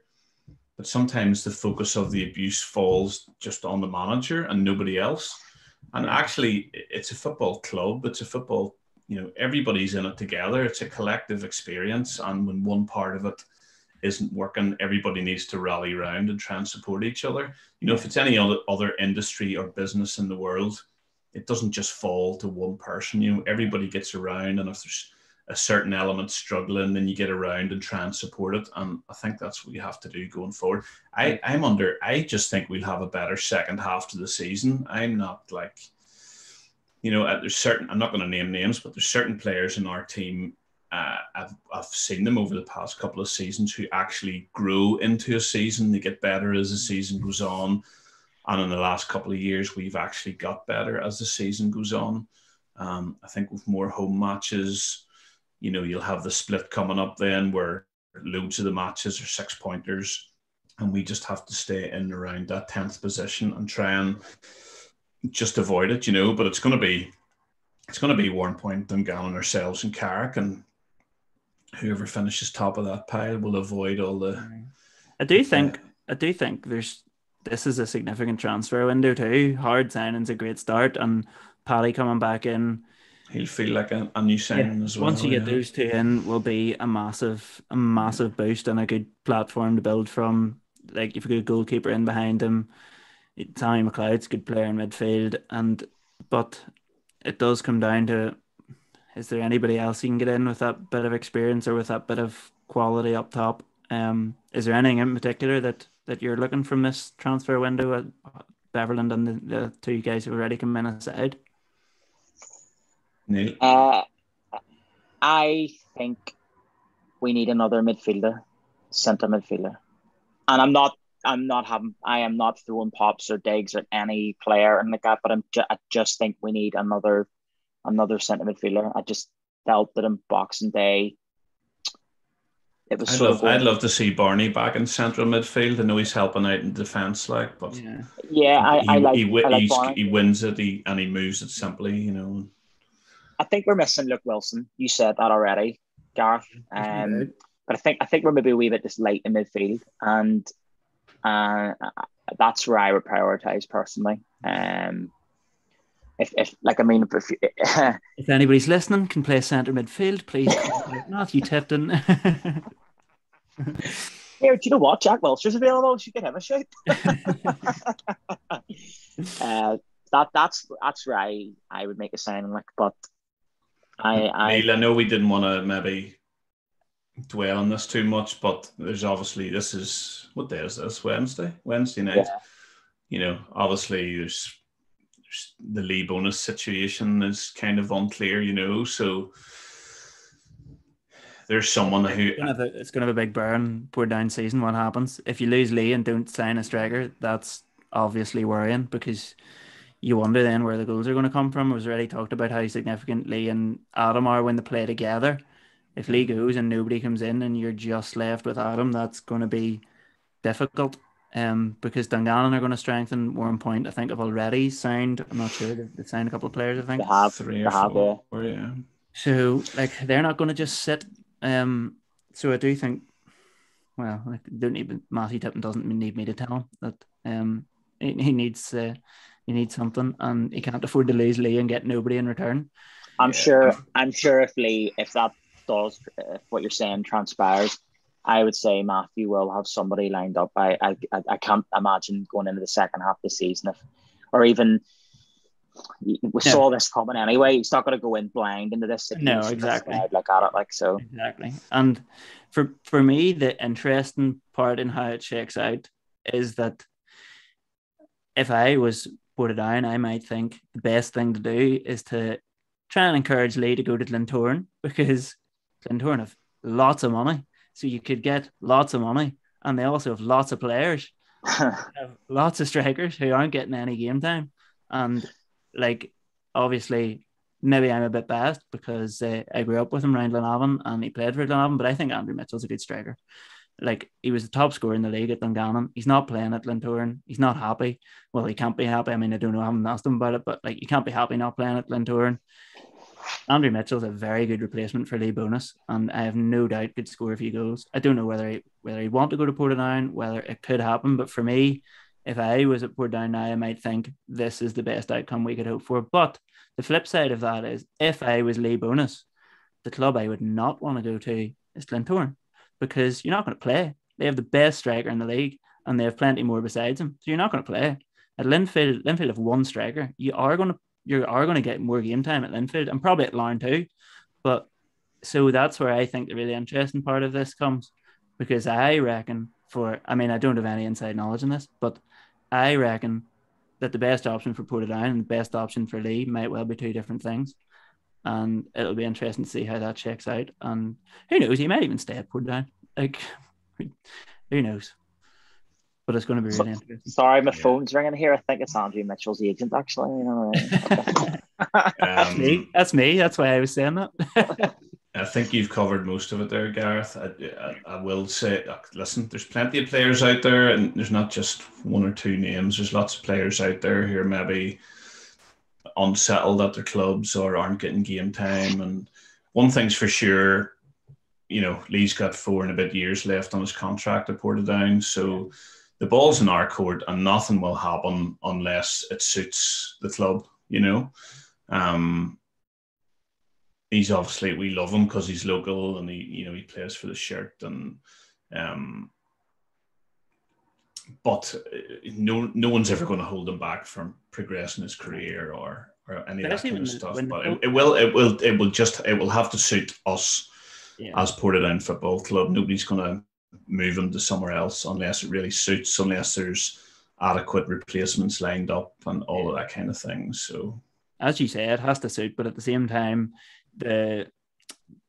But sometimes the focus of the abuse falls just on the manager and nobody else. And actually, it's a football club, it's a football, you know, everybody's in it together. It's a collective experience. And when one part of it isn't working, everybody needs to rally around and try and support each other. You know, if it's any other, other industry or business in the world, it doesn't just fall to one person. You know, everybody gets around, and if there's a certain element struggling, then you get around and try and support it. And I think that's what you have to do going forward. I, I'm under. I just think we'll have a better second half to the season. I'm not like, you know, there's certain. I'm not going to name names, but there's certain players in our team. Uh, I've I've seen them over the past couple of seasons who actually grow into a season. They get better as the season goes on And in the last couple of years, we've actually got better as the season goes on. Um, I think with more home matches, you know, you'll have the split coming up then where loads of the matches are six pointers. And we just have to stay in around that 10th position and try and just avoid it, you know. But it's going to be it's going to be one point Dungannon, ourselves, and Carrick, and whoever finishes top of that pile will avoid all the. I do think uh, I do think there's this is a significant transfer window too. Hard signing's a great start, and Paddy coming back in. He'll feel like a, a new signing yeah. as well. Once you get those two in, will be a massive, a massive boost and a good platform to build from. Like if you've got a goalkeeper in behind him, Tommy McLeod's a good player in midfield, and but it does come down to is there anybody else you can get in with that bit of experience or with that bit of quality up top? Um, is there anything in particular that that you're looking from this transfer window at Beverland and the, the two guys who already come in aside? Neil? Uh, I think we need another midfielder, centre midfielder, and I'm not. I'm not having. I am not throwing pops or digs at any player and like that. But I'm. Ju- I just think we need another, another centre midfielder. I just felt that in Boxing Day, it was. I'd love, I'd love to see Barney back in central midfield. I know he's helping out in defence, like, but yeah, yeah, I, he, I like. He, I like he wins it, he, and he moves it simply. You know. I think we're missing Luke Wilson. You said that already, Gareth. Um, but I think I think we're maybe a wee bit just late in midfield, and uh, that's where I would prioritize personally. Um, if, if like I mean, if, if anybody's listening, can play centre midfield, please. Matthew Tipton. Here, do you know what? Jack Wilshere's available. You get him a shout. uh, that that's that's where I, I would make a sign like, but I I, Neil, I know we didn't want to maybe dwell on this too much, but there's obviously this is what day is this? Wednesday, Wednesday night. Yeah. You know, obviously there's, there's the Lee Bonis situation is kind of unclear. You know, so there's someone who it's going, a, it's going to have a big burn Portadown season. What happens if you lose Lee and don't sign a striker? That's obviously worrying because you wonder then where the goals are going to come from. Was already talked about how significant Lee and Adam are when they play together. If Lee goes and nobody comes in and you're just left with Adam, that's going to be difficult. Um, because Dungannon are going to strengthen one Warrenpoint. I think have already signed. I'm not sure they've, signed a couple of players. I think they have three or have, four. Yeah. So like they're not going to just sit. Um, so I do think. Well, like, don't even Matthew Tipton doesn't need me to tell him that. Um, he, he needs. Uh, you need something, and he can't afford to lose Lee and get nobody in return. I'm yeah. sure. I'm sure if Lee, if that does, if what you're saying transpires, I would say Matthew will have somebody lined up. I, I, I can't imagine going into the second half of the season if, or even we yeah. saw this coming anyway. He's not going to go in blind into this. No, exactly. Like at it, like so. Exactly. And for for me, the interesting part in how it shakes out is that if I was Portadown, I might think the best thing to do is to try and encourage Lee to go to Glentoran because Glentoran have lots of money. So you could get lots of money. And they also have lots of players. have lots of strikers who aren't getting any game time. And like obviously maybe I'm a bit biased because uh, I grew up with him around Glenavon and he played for Glenavon, but I think Andrew Mitchell's a good striker like he was the top scorer in the league at Dungannon. He's not playing at Glentoran. He's not happy. Well, he can't be happy. I mean, I don't know. I haven't asked him about it, but like you can't be happy not playing at Glentoran. Andrew Mitchell's a very good replacement for Lee Bonis, and I have no doubt could score a few goals. I don't know whether he whether he'd want to go to Portadown, whether it could happen, but for me, if I was at Portadown now, I might think this is the best outcome we could hope for. But the flip side of that is, if I was Lee Bonis, the club I would not want to go to is Glentoran because you're not going to play. They have the best striker in the league and they have plenty more besides him. So you're not going to play. At Linfield, Linfield have one striker. You are going to you are going to get more game time at Linfield and probably at Larne too. But so that's where I think the really interesting part of this comes because I reckon for I mean I don't have any inside knowledge in this, but I reckon that the best option for Portadown and the best option for Lee might well be two different things and it'll be interesting to see how that checks out. And who knows, he might even stay at Portadown. Like, who knows? But it's going to be really interesting. Sorry, my Yeah. phone's ringing here. I think it's Andrew Mitchell's agent, actually. You know, That's Um, me. That's me. That's why I was saying that. I think you've covered most of it there, Gareth. I, I, I will say, uh, listen, there's plenty of players out there, and there's not just one or two names. There's lots of players out there who are maybe unsettled at their clubs or aren't getting game time. And one thing's for sure, you know, Lee's got four and a bit years left on his contract at Portadown. So the ball's in our court, and nothing will happen unless it suits the club, you know. Um, he's obviously we love him because he's local and he you know he plays for the shirt and um but uh, no no one's ever going to hold him back from progressing his career or or any of that kind of stuff the but it, it will it will it will just it will have to suit us Yeah. as Portadown Football Club nobody's going to move him to somewhere else unless it really suits unless there's adequate replacements lined up and all of that kind of thing so as you say, it has to suit, but at the same time, the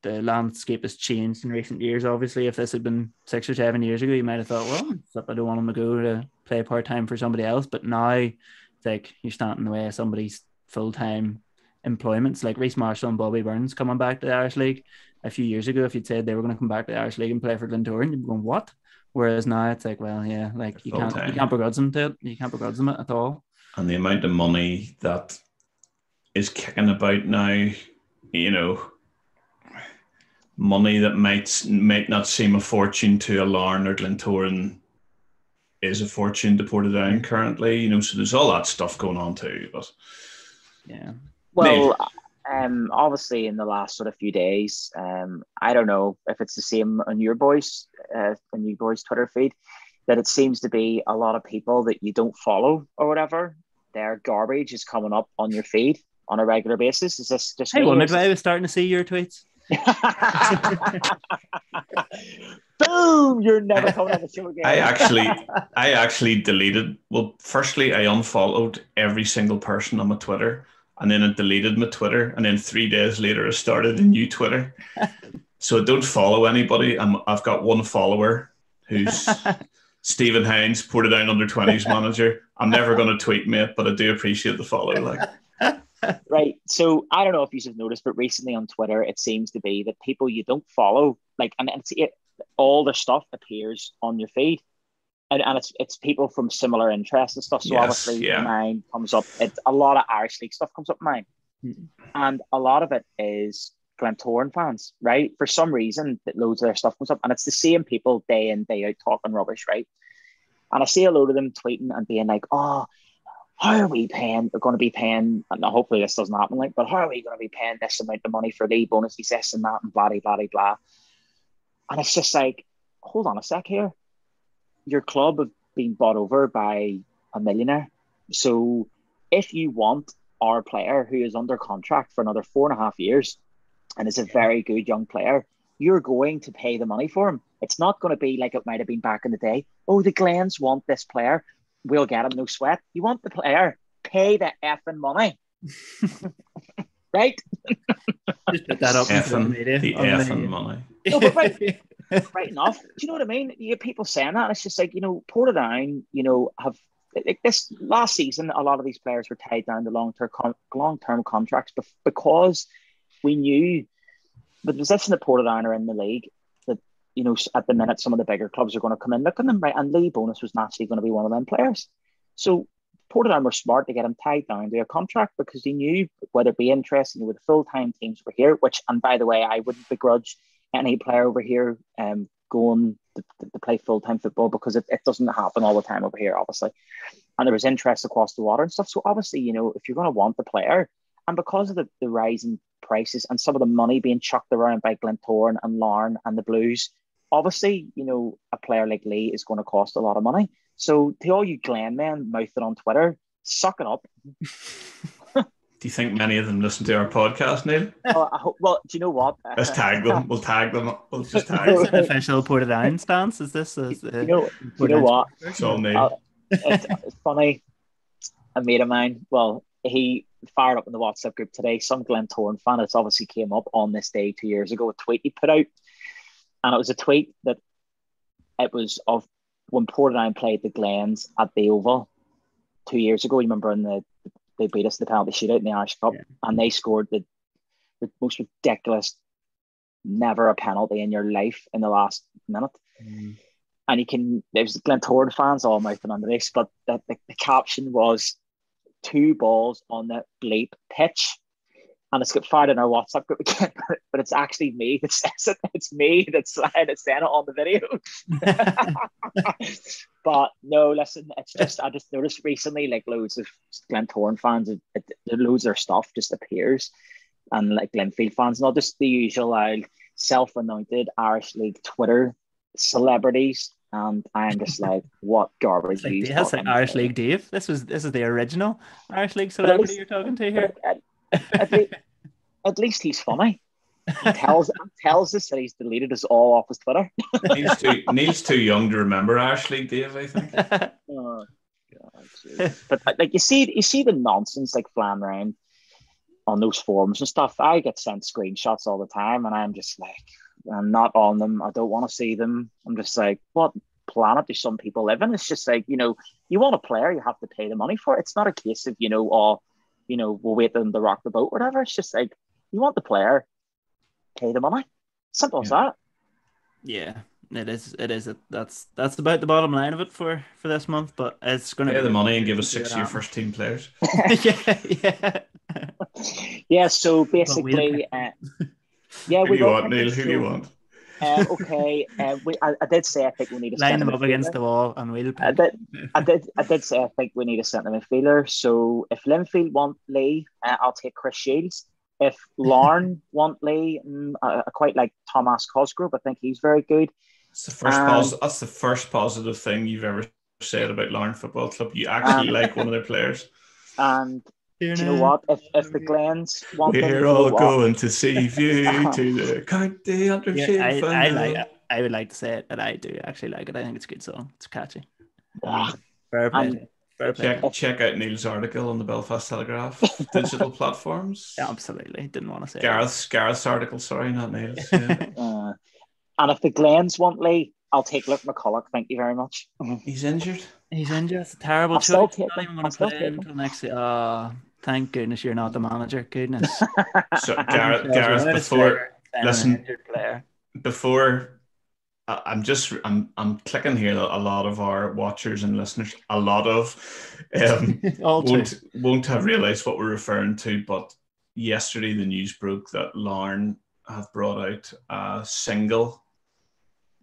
the landscape has changed in recent years. Obviously, if this had been six or seven years ago, you might have thought, well, I don't want him to go to play part time for somebody else. But now, it's like you're standing in the way of somebody's full time employments, like Rhys Marshall and Bobby Burns coming back to the Irish League. A few years ago, if you'd said they were going to come back to the Irish League and play for Glentoran, you'd be going, what? Whereas now it's like, well, yeah, like you can't you can't begrudge them to it. You can't begrudge them it at all. and the amount of money that is kicking about now, you know, money that might might not seem a fortune to a Larne or Glentoran is a fortune to Portadown currently, you know, so there's all that stuff going on too. But Yeah. Well, um, obviously in the last sort of few days, um, I don't know if it's the same on your boys, uh, on your boys' Twitter feed, that it seems to be a lot of people that you don't follow or whatever. Their garbage is coming up on your feed on a regular basis. Is this just Hey, well, maybe I was starting to see your tweets. Boom! You're never coming on the show again. I actually I actually deleted well, firstly I unfollowed every single person on my Twitter and then I deleted my Twitter and then three days later I started a new Twitter. So I don't follow anybody. I'm, I've got one follower who's Stephen Hines, Portadown under 20s manager. I'm never going to tweet mate, but I do appreciate the follow. Like, Right. So I don't know if you have noticed, but recently on Twitter, it seems to be that people you don't follow, like, and it's it, all their stuff appears on your feed, and, and it's it's people from similar interests and stuff. So Yes, obviously, yeah. mine comes up. It's a lot of Irish League stuff comes up mine, Mhm. and a lot of it is Glentoran fans, right? For some reason, that loads of their stuff comes up, and it's the same people day in day out talking rubbish, right? And I see a load of them tweeting and being like, "Oh, how are we paying? We're going to be paying, and hopefully this doesn't happen. Like, but how are we going to be paying this amount of money for the bonuses, this and that, and blah blah blah blah. And it's just like, hold on a sec here. Your club have been bought over by a millionaire. So if you want our player who is under contract for another four and a half years and is a very good young player, you're going to pay the money for him. It's not going to be like it might have been back in the day. Oh, the Glens want this player. We'll get him, no sweat. You want the player, pay the effing money. right? Just put that up in social effing, media. the oh, effing money. No, but right. right enough. Do you know what I mean? You people saying that. It's just like, you know, Portadown, you know, have like this last season, a lot of these players were tied down to long term con- long term contracts because we knew the position that Portadown are in the league that, you know, at the minute, some of the bigger clubs are going to come in, look at them, right? And Lee Bonis was naturally going to be one of them players. So Portadown were smart to get him tied down to a contract because they knew whether it be interesting with the full time teams were here, which, and by the way, I wouldn't begrudge any player over here um, going to, to, play full time football because it, it doesn't happen all the time over here, obviously. And there was interest across the water and stuff. So obviously, you know, if you're going to want the player, and because of the, the rising prices and some of the money being chucked around by Glentoran and Larne and the Blues, obviously, you know, a player like Lee is going to cost a lot of money. So to all you Glen men mouthing on Twitter, suck it up. Do you think many of them listen to our podcast, Neil? well, hope, well, do you know what? Let's tag them. We'll tag them. We'll just tag Is them. an official Portadown stance? Is this? Is, uh, you know, you know what? It's all Neil. Uh, it's, it's funny. A mate of mine, well, he fired up in the WhatsApp group today. Some Glentoran fan, it's obviously came up on this day two years ago, a tweet he put out. And it was a tweet that it was of when Portadown played the Glens at the Oval two years ago, you remember in the they beat us the penalty shootout in the Irish Cup, Yeah. and they scored the, the most ridiculous, never a penalty in your life in the last minute. Mm. And you can there's Glentoran fans all mouthing under this, but the, the, the caption was two balls on the bleep pitch. And it's got fired in our WhatsApp group again, but it's actually me that says it. It's me that's that's saying it on the video. but no, listen, it's just I just noticed recently, like loads of Glen Glentoran fans, it, it, loads of their stuff just appears, and like Glenfield fans, not just the usual uh, self-anointed Irish League Twitter celebrities, and I'm just like, what garbage? Like, you that's like Irish. League Dave. This was this is the original Irish League celebrity least- you're talking to here. At, at, le- at least he's funny. He tells tells us that he's deleted us all off his Twitter. Neil's too, Neil's too young to remember Ashley Dave, I think. Oh, God, but like you see, you see the nonsense like flying around on those forums and stuff. I get sent screenshots all the time, and I'm just like, I'm not on them. I don't want to see them. I'm just like, what planet do some people live in? It's just like, you know, you want a player, you have to pay the money for it. It's not a case of you know, oh, you know, we'll wait for them to rock the boat, or whatever. It's just like you want the player, pay the money. Simple as that. yeah, it is. It is. It, That's that's about the bottom line of it for for this month. But it's going to Pay be the money and give us six year happens. first team players. yeah, yeah. Yeah. So basically, uh, yeah, Who we do you want, Neil? Who do you want? Uh, okay, uh, we, I, I did say I think we need a Line them up against the wall, and we'll. I did, I did, I did say I think we need a centre midfielder. So if Linfield want Lee, uh, I'll take Chris Shields. If Larne want Lee, mm, I, I quite like Thomas Cosgrove. I think he's very good. It's the first Um, pos- That's the first positive thing you've ever said about Larne Football Club. You actually Um, like one of their players. And do you know what? If if the Glens want them, We're you all know what? going to see you to the county under Yeah, I, I like. I would like to say it that I do actually like it. I think it's a good song. It's catchy. Ah, Fair play. And- Fair play. Check, check out Neil's article on the Belfast Telegraph digital platforms. Yeah, absolutely. Didn't want to say. it. Gareth's Gareth's article, sorry, not Neil's. Yeah. uh, and if the Glens want Lee, I'll take Luke McCullough. Thank you very much. He's injured. He's injured. It's a terrible I'll still choice. take Not him. even going I'll to still play him him. until next year. Oh, thank goodness you're not the manager. Goodness. So Gareth, Gareth, before listen. player. before I- I'm just I'm I'm clicking here that a lot of our watchers and listeners, a lot of um, won't won't have realised what we're referring to. But yesterday the news broke that Larne have brought out a single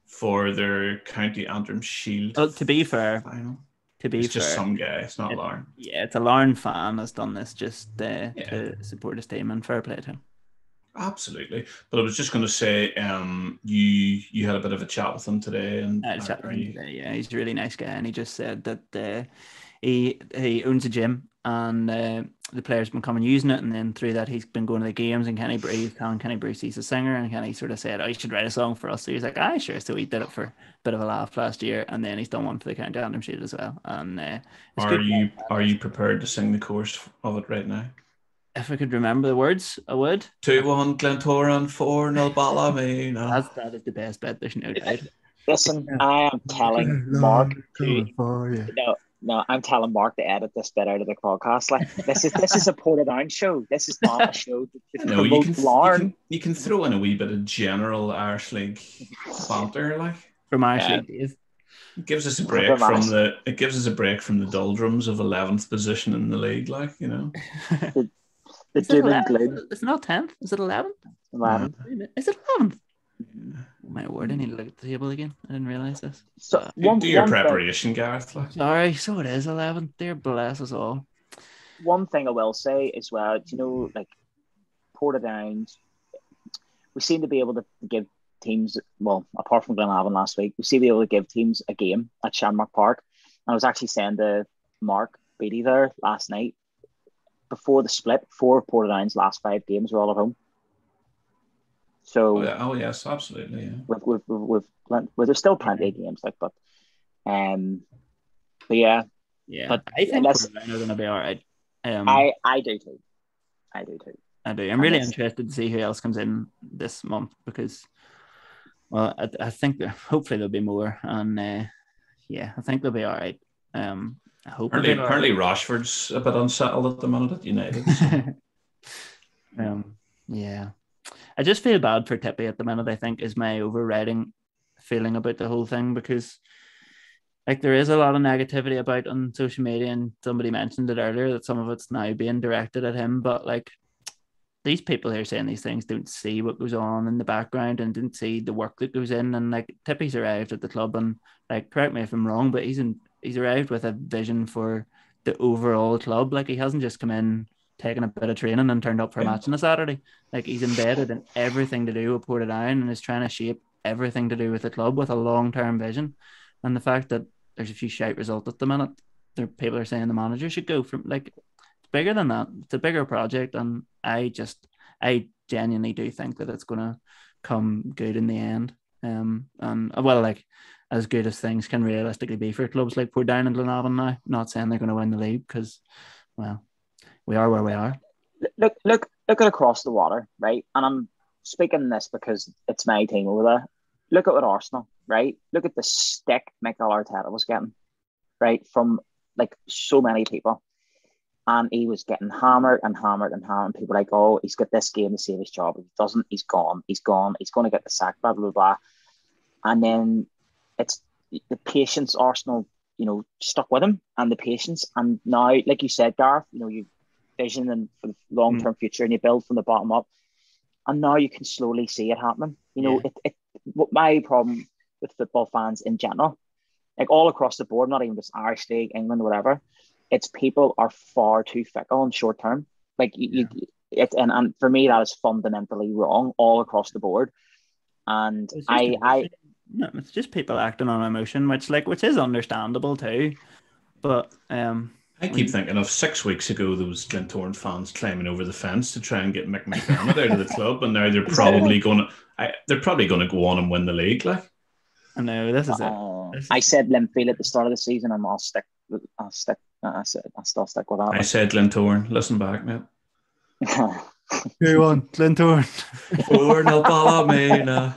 for their County Antrim Shield Well, to be fair, final. to be It's fair, just some guy. It's not It- Larne. yeah, it's a Larne fan has done this just uh, Yeah. to support his team and fair play to him. Absolutely. But I was just going to say, um, you you had a bit of a chat with him today, and I a chat with him today. Yeah, he's a really nice guy, and he just said that uh, he he owns a gym, and uh, the players been coming using it, and then through that he's been going to the games. And Kenny Bruce, telling Kenny Bruce he's a singer, and Kenny sort of said, "Oh, you should write a song for us." So he's like, "Ah, sure." So he did it for a bit of a laugh last year, and then he's done one for the County Shield as well. And uh, are you are you prepared to sing the chorus of it right now? If I could remember the words, I would. Two one Glentoran four nil Ballymena. That's that is the best bet. There's no doubt. Listen, I am telling Mark to no, no, I'm telling Mark to edit this bit out of the podcast. Like this is this is a Portadown show. This is not a show to, to No, you promote can, you can you can throw in a wee bit of general Irish League banter, like From Irish Yeah. League days. it gives us a break Never from the it gives us a break from the doldrums of eleventh position in the league, like you know. The Is it doom and 11th? gloom. It's not tenth. Is it eleventh? Eleven. Is it eleventh? Oh mm. my word! I need to look at the table again. I didn't realize this. So uh, Do- one, do your one thing- preparation, Gareth. Like Sorry. So it is eleventh. Dear bless us all. one thing I will say as well, you know, like Portadown, we seem to be able to give teams, well, apart from Glenavon last week, we seem to be able to give teams a game at Shamrock Park. And I was actually saying to Mark Beatty there last night, before the split, four of Portadown's last five games were all at home. So oh, yeah, oh yes, absolutely. Yeah. with with with, with plen- well, there's still plenty of games like, but um, but yeah, Yeah, But I think unless- Portadown are going to be all right. Um, I I do too, I do too. I do. I'm really interested to see who else comes in this month because, well, I, I think hopefully there'll be more, and uh, yeah, I think they'll be all right. Um, I hope. Apparently, Rashford's a bit unsettled at the minute at United. so- um, yeah, I just feel bad for Tippy at the minute. I think is my overriding feeling about the whole thing because, like, there is a lot of negativity about on social media, and somebody mentioned it earlier that some of it's now being directed at him. But like, these people here saying these things don't see what goes on in the background and don't see the work that goes in. And like, Tippy's arrived at the club, and like, correct me if I'm wrong, but he's in he's arrived with a vision for the overall club. Like, he hasn't just come in. Taken a bit of training and turned up for a match on a Saturday. Like he's embedded in everything to do with Portadown and is trying to shape everything to do with the club with a long term vision. And the fact that there's a few shite results at the minute, there people are saying the manager should go from like it's bigger than that. It's a bigger project, and I just I genuinely do think that it's gonna come good in the end. Um, and well, like as good as things can realistically be for clubs like Portadown and Glenavon now. Not saying they're going to win the league because, well, we are where we are. look look look at across the water, right? And I'm speaking this because it's my team over there. Look at what Arsenal, right? Look at the stick Mikel Arteta was getting, right, from like so many people. And he was getting hammered and hammered and hammered. People like, oh, he's got this game to save his job. If he doesn't, he's gone. He's gone. He's going to get the sack, blah, blah, blah. And then it's the patience Arsenal, you know, stuck with him and the patience. And now, like you said, Gareth, you know, you vision and for the long term mm. future and you build from the bottom up. And now you can slowly see it happening. You know, Yeah. it, it what my problem with football fans in general, like all across the board, not even just Irish League, England, whatever, it's people are far too fickle and short term. Like you, you it, and, and for me that is fundamentally wrong all across the board. And I, I emotion. No, it's just people acting on emotion, which like which is understandable too. But um, I keep thinking of six weeks ago, there was Glentoran fans climbing over the fence to try and get Mick McDermott out of the club, and now they're probably going to, they're probably going to go on and win the league. Like, I know this is it. uh, This is- I said Linfield at the start of the season, and I'll stick. with- I'll stick. uh, I said I'll still stick with that. I said Glentoran, listen back, mate. Who won? Glentoran. Four nil Ballymena.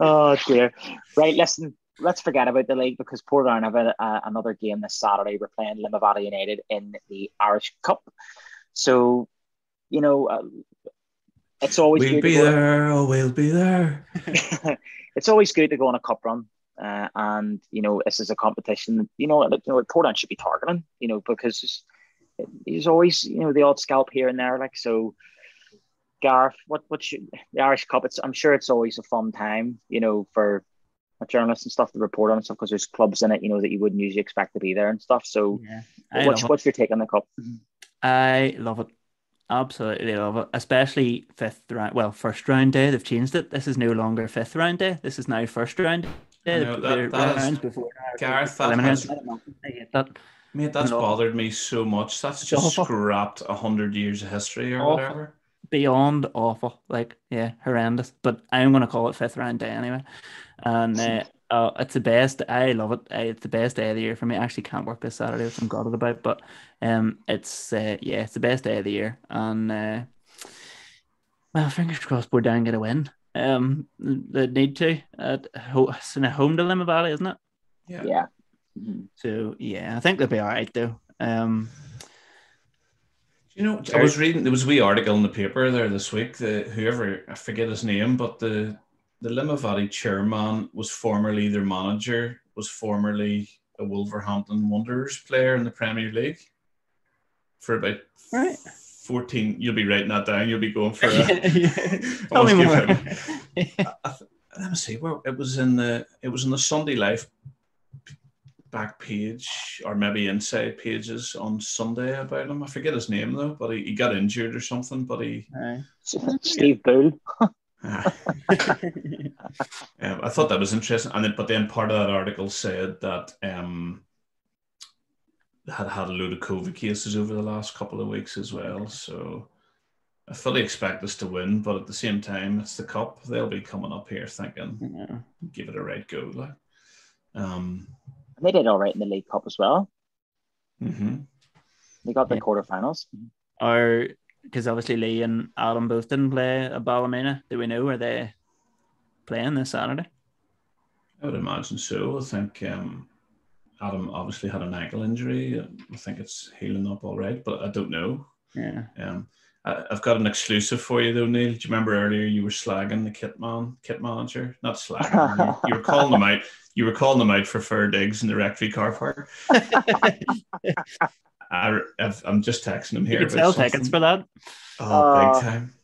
Oh dear. Right, listen. Let's forget about the league because Portadown have a, uh, another game this Saturday. We're playing Limavady United in the Irish Cup. So, you know, uh, it's always We'll good be there, oh, we'll be there. it's always good to go on a cup run. Uh, and you know, this is a competition. You know, you know, Portadown should be targeting. You know, because there's always you know the odd scalp here and there. Like so, Gareth, what what should the Irish Cup? It's I'm sure it's always a fun time. You know, for journalists and stuff to report on and stuff because there's clubs in it. You know that you wouldn't usually expect to be there and stuff. So, Yeah, what's what's your take on the cup? I love it. Absolutely love it. Especially fifth round. Well, first round day. They've changed it. This is no longer fifth round day. This is now first round day. Know, The- that- the that is- rounds before Gareth, that has- I don't know. I hate that. Mate, that's bothered me so much. That's just awful. scrapped a hundred years of history or Awful. whatever. Beyond awful. Like, yeah, horrendous. But I'm gonna call it fifth round day anyway. And uh, uh, it's the best. I love it. I, it's the best day of the year for me. I actually can't work this Saturday, which I'm gutted about. But um, it's uh, yeah, it's the best day of the year. And uh, well, fingers crossed, we're down get a win. Um, they need to. At ho- it's in a home dilemma valley, isn't it? Yeah. Yeah. Mhm. So yeah, I think they'll be all right though. Um, You know, I was uh, reading there was a wee article in the paper there this week. The whoever I forget his name, but the the Limavady chairman was formerly their manager, was formerly a Wolverhampton Wanderers player in the Premier League for about Right. fourteen. You'll be writing that down. You'll be going for. A, Tell me more. him- I th- let me see Well, it was in the it was in the Sunday Life back page or maybe inside pages on Sunday about him. I forget his name though, but he, he got injured or something. But he, Aye. Steve Bull. ah. um, I thought that was interesting. And then, but then part of that article said that um, had had a load of COVID cases over the last couple of weeks as well. So. I fully expect us to win, but at the same time, it's the cup. They'll be coming up here thinking, Yeah. give it a right go. Like, um, They did all right in the League Cup as well. hmm They got the Yeah. quarterfinals. Or because obviously Lee and Adam both didn't play at Ballymena. Do we know are they playing this Saturday? I would imagine so. I think um, Adam obviously had an ankle injury. I think it's healing up all right, but I don't know. Yeah. Um, I, I've got an exclusive for you though, Neil. Do you remember earlier you were slagging the kit man, kit manager? Not slagging. you, you were calling them out. You were calling them out for fair digs in the rectory car park. I, am just texting him here. You could sell tickets for that. Oh, uh, big time.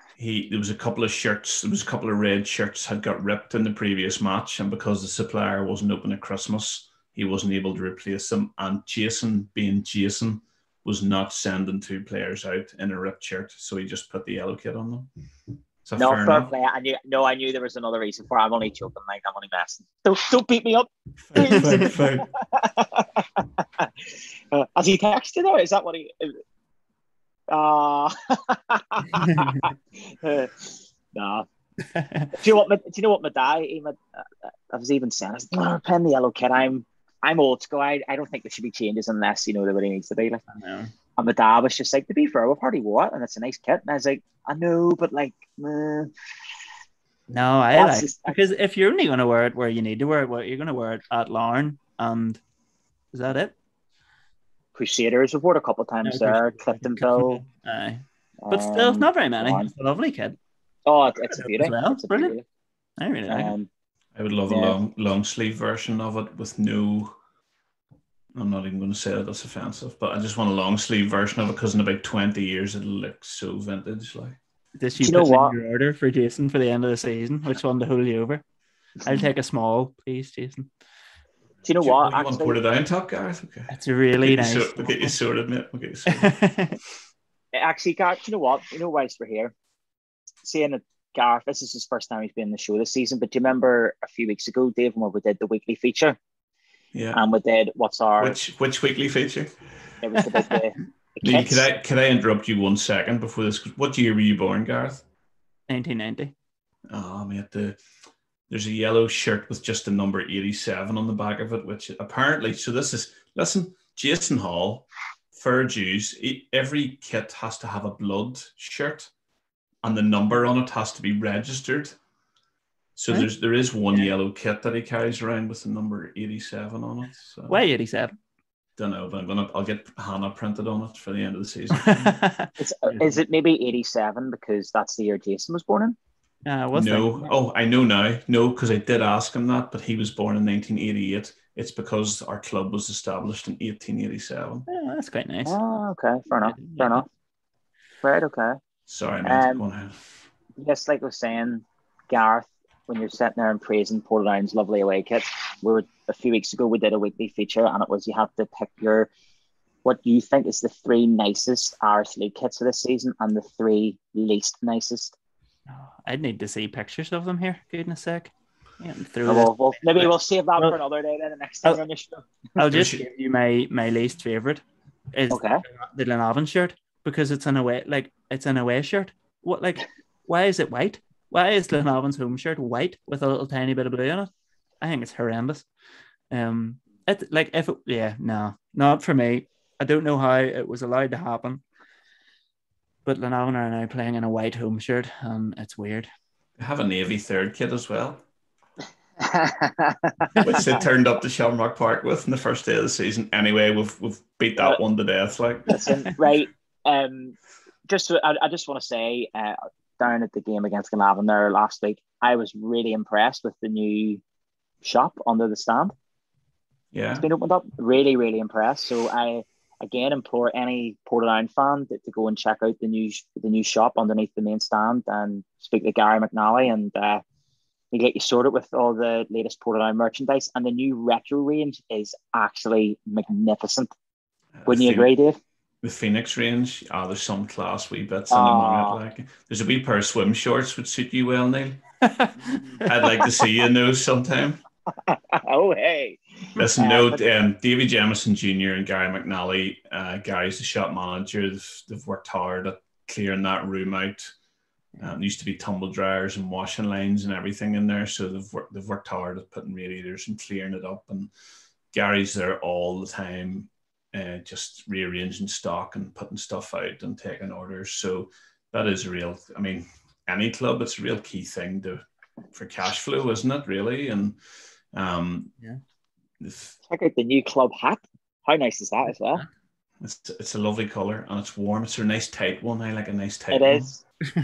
he there was a couple of shirts. There was a couple of red shirts had got ripped in the previous match, and because the supplier wasn't open at Christmas, he wasn't able to replace them. And Jason, being Jason, was not sending two players out in a ripped shirt, so he just put the yellow kit on them. no, fair, fair play. I knew, no, I knew there was another reason for. It. I'm only joking, Mike. I'm only messing. Don't, don't beat me up. Fine, fine, uh, has he texted or is that what he? Uh, nah. do you know what? My, do you know what my dad? Even, uh, I was even saying, I was, pen the yellow kit. I'm I'm old school. I, I don't think there should be changes unless you know there really needs to be. Like, and my dad was just like, to be fair, we've already wore it, and it's a nice kit. And I was like, I know, but like, no, I like just, because if you're only going to wear it where you need to wear it, well, you're going to wear it at Larne, and is that it? Crusaders have worn a couple of times no, there, Cliftonville. Aye. But um, still, not very many. It's a lovely kit. Oh, it's a beauty. Well. It's a Brilliant. Beauty. I really like um, it. I would love yeah. a long long sleeve version of it with no. I'm not even going to say that that's offensive, but I just want a long sleeve version of it because in about 20 years it'll look so vintage. Like, this you, you know what? your order for Jason for the end of the season? Which one to hold you over? I'll take a small, please, Jason. Do you know what? You want to put it down top, Gareth? Okay. It's really we'll nice. You, we'll get you sorted, mate. We'll get you sorted. Actually, Gareth, you know what? You know, whilst we're here, seeing that Gareth, this is his first time he's been in the show this season, but do you remember a few weeks ago, Dave, when we did the weekly feature? Yeah. And we did what's our which which weekly feature? It was about the, uh, the Can I can I interrupt you one second before this? What year were you born, Gareth? 1990. Oh, mate, the there's a yellow shirt with just the number 87 on the back of it, which apparently, so this is, listen, Jason Hall, Fair Jews, every kit has to have a blood shirt and the number on it has to be registered. So right. there's there is one yeah. yellow kit that he carries around with the number 87 on it. So. Why 87? Don't know, but I'm gonna I'll get Hanna printed on it for the end of the season. is it maybe 87 because that's the year Jason was born in? Uh, was no, oh, I know now. No, because I did ask him that, but he was born in 1988. It's because our club was established in 1887. Oh, that's quite nice. Oh, okay, fair enough. Fair enough. Right, okay. Sorry, man. Um, yes, like I was saying, Gareth, when you're sitting there and praising Portadown's lovely away kit, we were a few weeks ago we did a weekly feature, and it was you have to pick your what you think is the three nicest Irish League kits of this season and the three least nicest. I'd need to see pictures of them here. Goodness sake. Yeah, oh, well, well, maybe we'll save that well, for another day then the next time I'll, on the show. I'll just give you my my least favorite is okay. the Glenavon shirt because it's an away like it's an away shirt. What like why is it white? Why is Glenavon's home shirt white with a little tiny bit of blue on it? I think it's horrendous. Um it like if it yeah, no, not for me. I don't know how it was allowed to happen. But Glenavon are now playing in a white home shirt, and it's weird. They have a navy third kit as well. which they turned up to Shamrock Park with in the first day of the season. Anyway, we've we've beat that one to death. Like, listen, right? Um, just I, I just want to say, uh, down at the game against Glenavon there last week, I was really impressed with the new shop under the stand. Yeah, it's been opened up. Really, really impressed. So I again implore any Portadown fan to, to, go and check out the new the new shop underneath the main stand and speak to Gary McNally and uh, we get you sorted with all the latest Portadown merchandise. And the new retro range is actually magnificent. Wouldn't you agree, Dave? The Phoenix range, oh, there's some class wee bits in uh, it. Like, there's a wee pair of swim shorts would suit you well, Neil. I'd like to see you in those sometime. oh, hey. Listen, uh, no, um, David Jamison Jr. and Gary McNally, uh, Gary's the shop manager. They've, they've worked hard at clearing that room out. Um, used to be tumble dryers and washing lines and everything in there, so they've worked they've worked hard at putting radiators and clearing it up. And Gary's there all the time, uh, just rearranging stock and putting stuff out and taking orders. So that is a real. I mean, any club, it's a real key thing to for cash flow, isn't it? Really, and um, yeah. Check out the new club hat. How nice is that as well? It's it's a lovely color and it's warm. It's a nice tight one. I like a nice tight It one. is.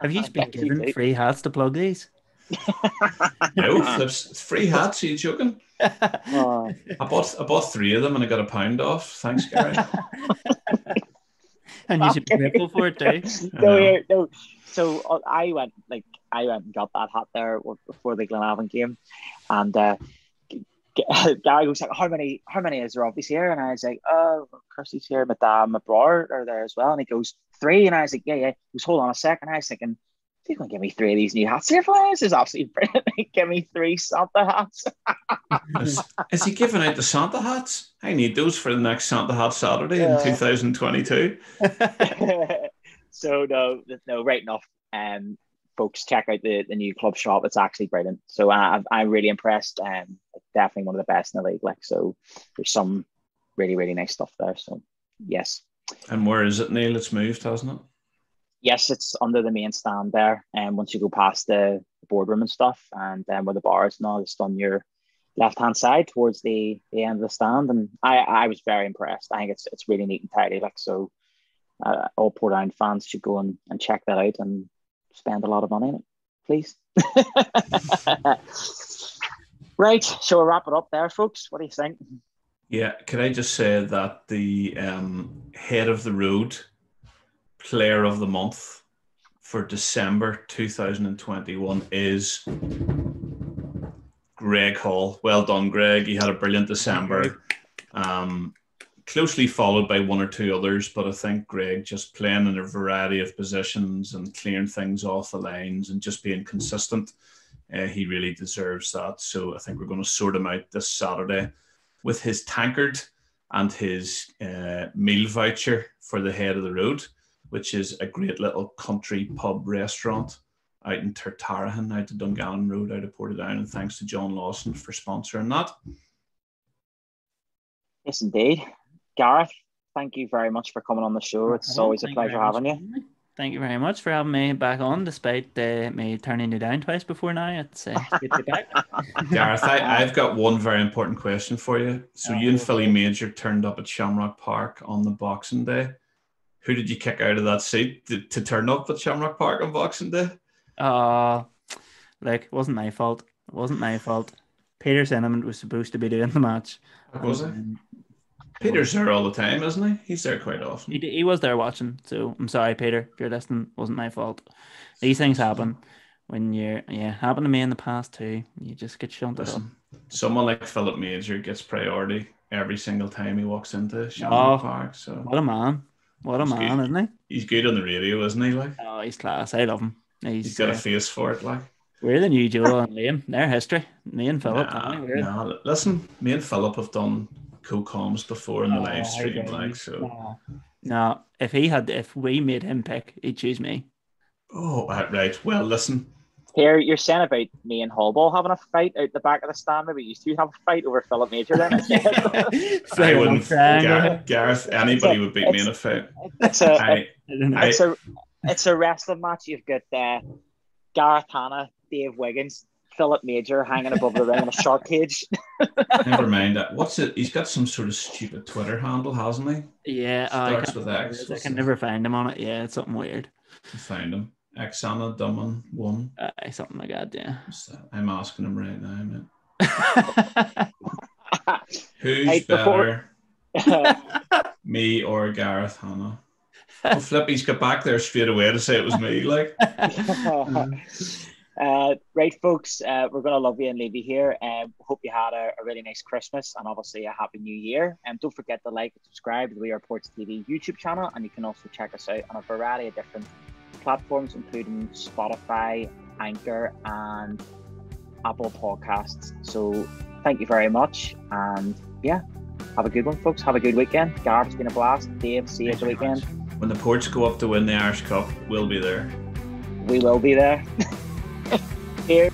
Have you been bet you given free hats to plug these? No, flips. It's free hats. Are you joking? Oh, I bought I bought three of them and I got a pound off. Thanks, Gary. and you should be grateful for it too. No, know. yeah, no. So uh, I went like I went and got that hat there w- before the Glenavon game, and uh, G- G- Gary was like, "How many? How many is there of these here?" And I was like, "Oh, Kirsty's here, my dad, my are there as well." And he goes, three, and I was like, "Yeah, yeah." He goes, "Hold on a second. I was thinking. He's gonna give me three of these new hats here this is absolutely brilliant. give me three Santa hats. Is, is he giving out the Santa hats? I need those for the next Santa Hat Saturday Yeah. in 2022. so no, no, right enough. Um, folks, check out the, the new club shop. It's actually brilliant. So I, I'm really impressed. Um, definitely one of the best in the league. Like so, there's some really really nice stuff there. So yes, And where is it, Neil? It's moved, hasn't it? Yes, it's under the main stand there. And once you go past the boardroom and stuff, and then where the bars and all, it's on your left hand side towards the, the end of the stand. And I, I was very impressed. I think it's it's really neat and tidy. Like so, uh, all Portadown fans should go and, and check that out and spend a lot of money on it, please. right, so we'll wrap it up there, folks? What do you think? Yeah, can I just say that the um, head of the road player of the month for December 2021 is Greg Hall. Well done, Greg. You had a brilliant December. Um, closely followed by one or two others, but I think Greg just playing in a variety of positions and clearing things off the lines and just being consistent. Uh, he really deserves that. So I think we're going to sort him out this Saturday with his tankard and his uh, meal voucher for the head of the road, which is a great little country pub restaurant out in Tartaraghan, out to Dungannon Road, out of Portadown. And thanks to John Lawson for sponsoring that. Yes, indeed. Gareth, thank you very much for coming on the show. It's always a Thank you pleasure very much having you. for having me. Thank you very much for having me back on, despite uh, me turning you down twice before now. It's uh, good to be back. Gareth, I, I've got one very important question for you. So you and Oh, Philly. Major turned up at Shamrock Park on the Boxing Day. Who did you kick out of that seat to, to turn up at Shamrock Park on Boxing Day? Uh, like, it wasn't my fault. It wasn't my fault. Peter Cinnamon was supposed to be doing the match. Was it? Um, Peter's there all the time, isn't he? He's there quite often. He, he was there watching, so I'm sorry, Peter, if you're listening. It wasn't my fault. These things happen when you're, yeah, happened to me in the past too. You just get shunted. Listen, someone like Philip Major gets priority every single time he walks into Shamrock Oh. Park. So What a man. What a He's man, good. isn't he? he's good on the radio, isn't he? Like Oh, he's class. I love him. He's, he's got uh, a face for it. Like We're the new Joel and Liam. Their history. Me and Philip. nah, nah, listen, me and Philip have done co-coms before in the Oh, live stream. Like so. No. No, if he had, if we made him pick, he'd choose me. Oh, right, right. Well, listen. Here, you're saying about me and Hallball having a fight out the back of the stand. Maybe you two have a fight over Philip Major then. I wouldn't. Gareth, Gareth, anybody would beat me in a fight. it's a, I, I- it's a it's a wrestling match. You've got uh, Gareth Hanna, Dave Wiggins, Philip Major hanging above the ring in a shark cage. never mind that. What's it? He's got some sort of stupid Twitter handle, hasn't he? Yeah, I Starts can, with X. I can never find him on it. Yeah, it's something weird. Find him. Xana Dumman one. Uh, something like that. Yeah. What's that? I'm asking him right now, man. Who's Hey, before- better, me or Gareth Hanna? Oh, Flippy's got back there straight away to say it was me. Like, uh, right, folks, uh, we're going to love you and leave you here. Um, hope you had a, a really nice Christmas and obviously a happy new year. And don't forget to like and subscribe to the We Are Ports TV YouTube channel. And you can also check us out on a variety of different platforms, including Spotify, Anchor, and Apple Podcasts. So thank you very much. And yeah, have a good one, folks. Have a good weekend. Gareth, it's been a blast. Dave, see you at the Thank you very weekend. when the ports go up to win the Irish Cup, we'll be there. We will be there. Here.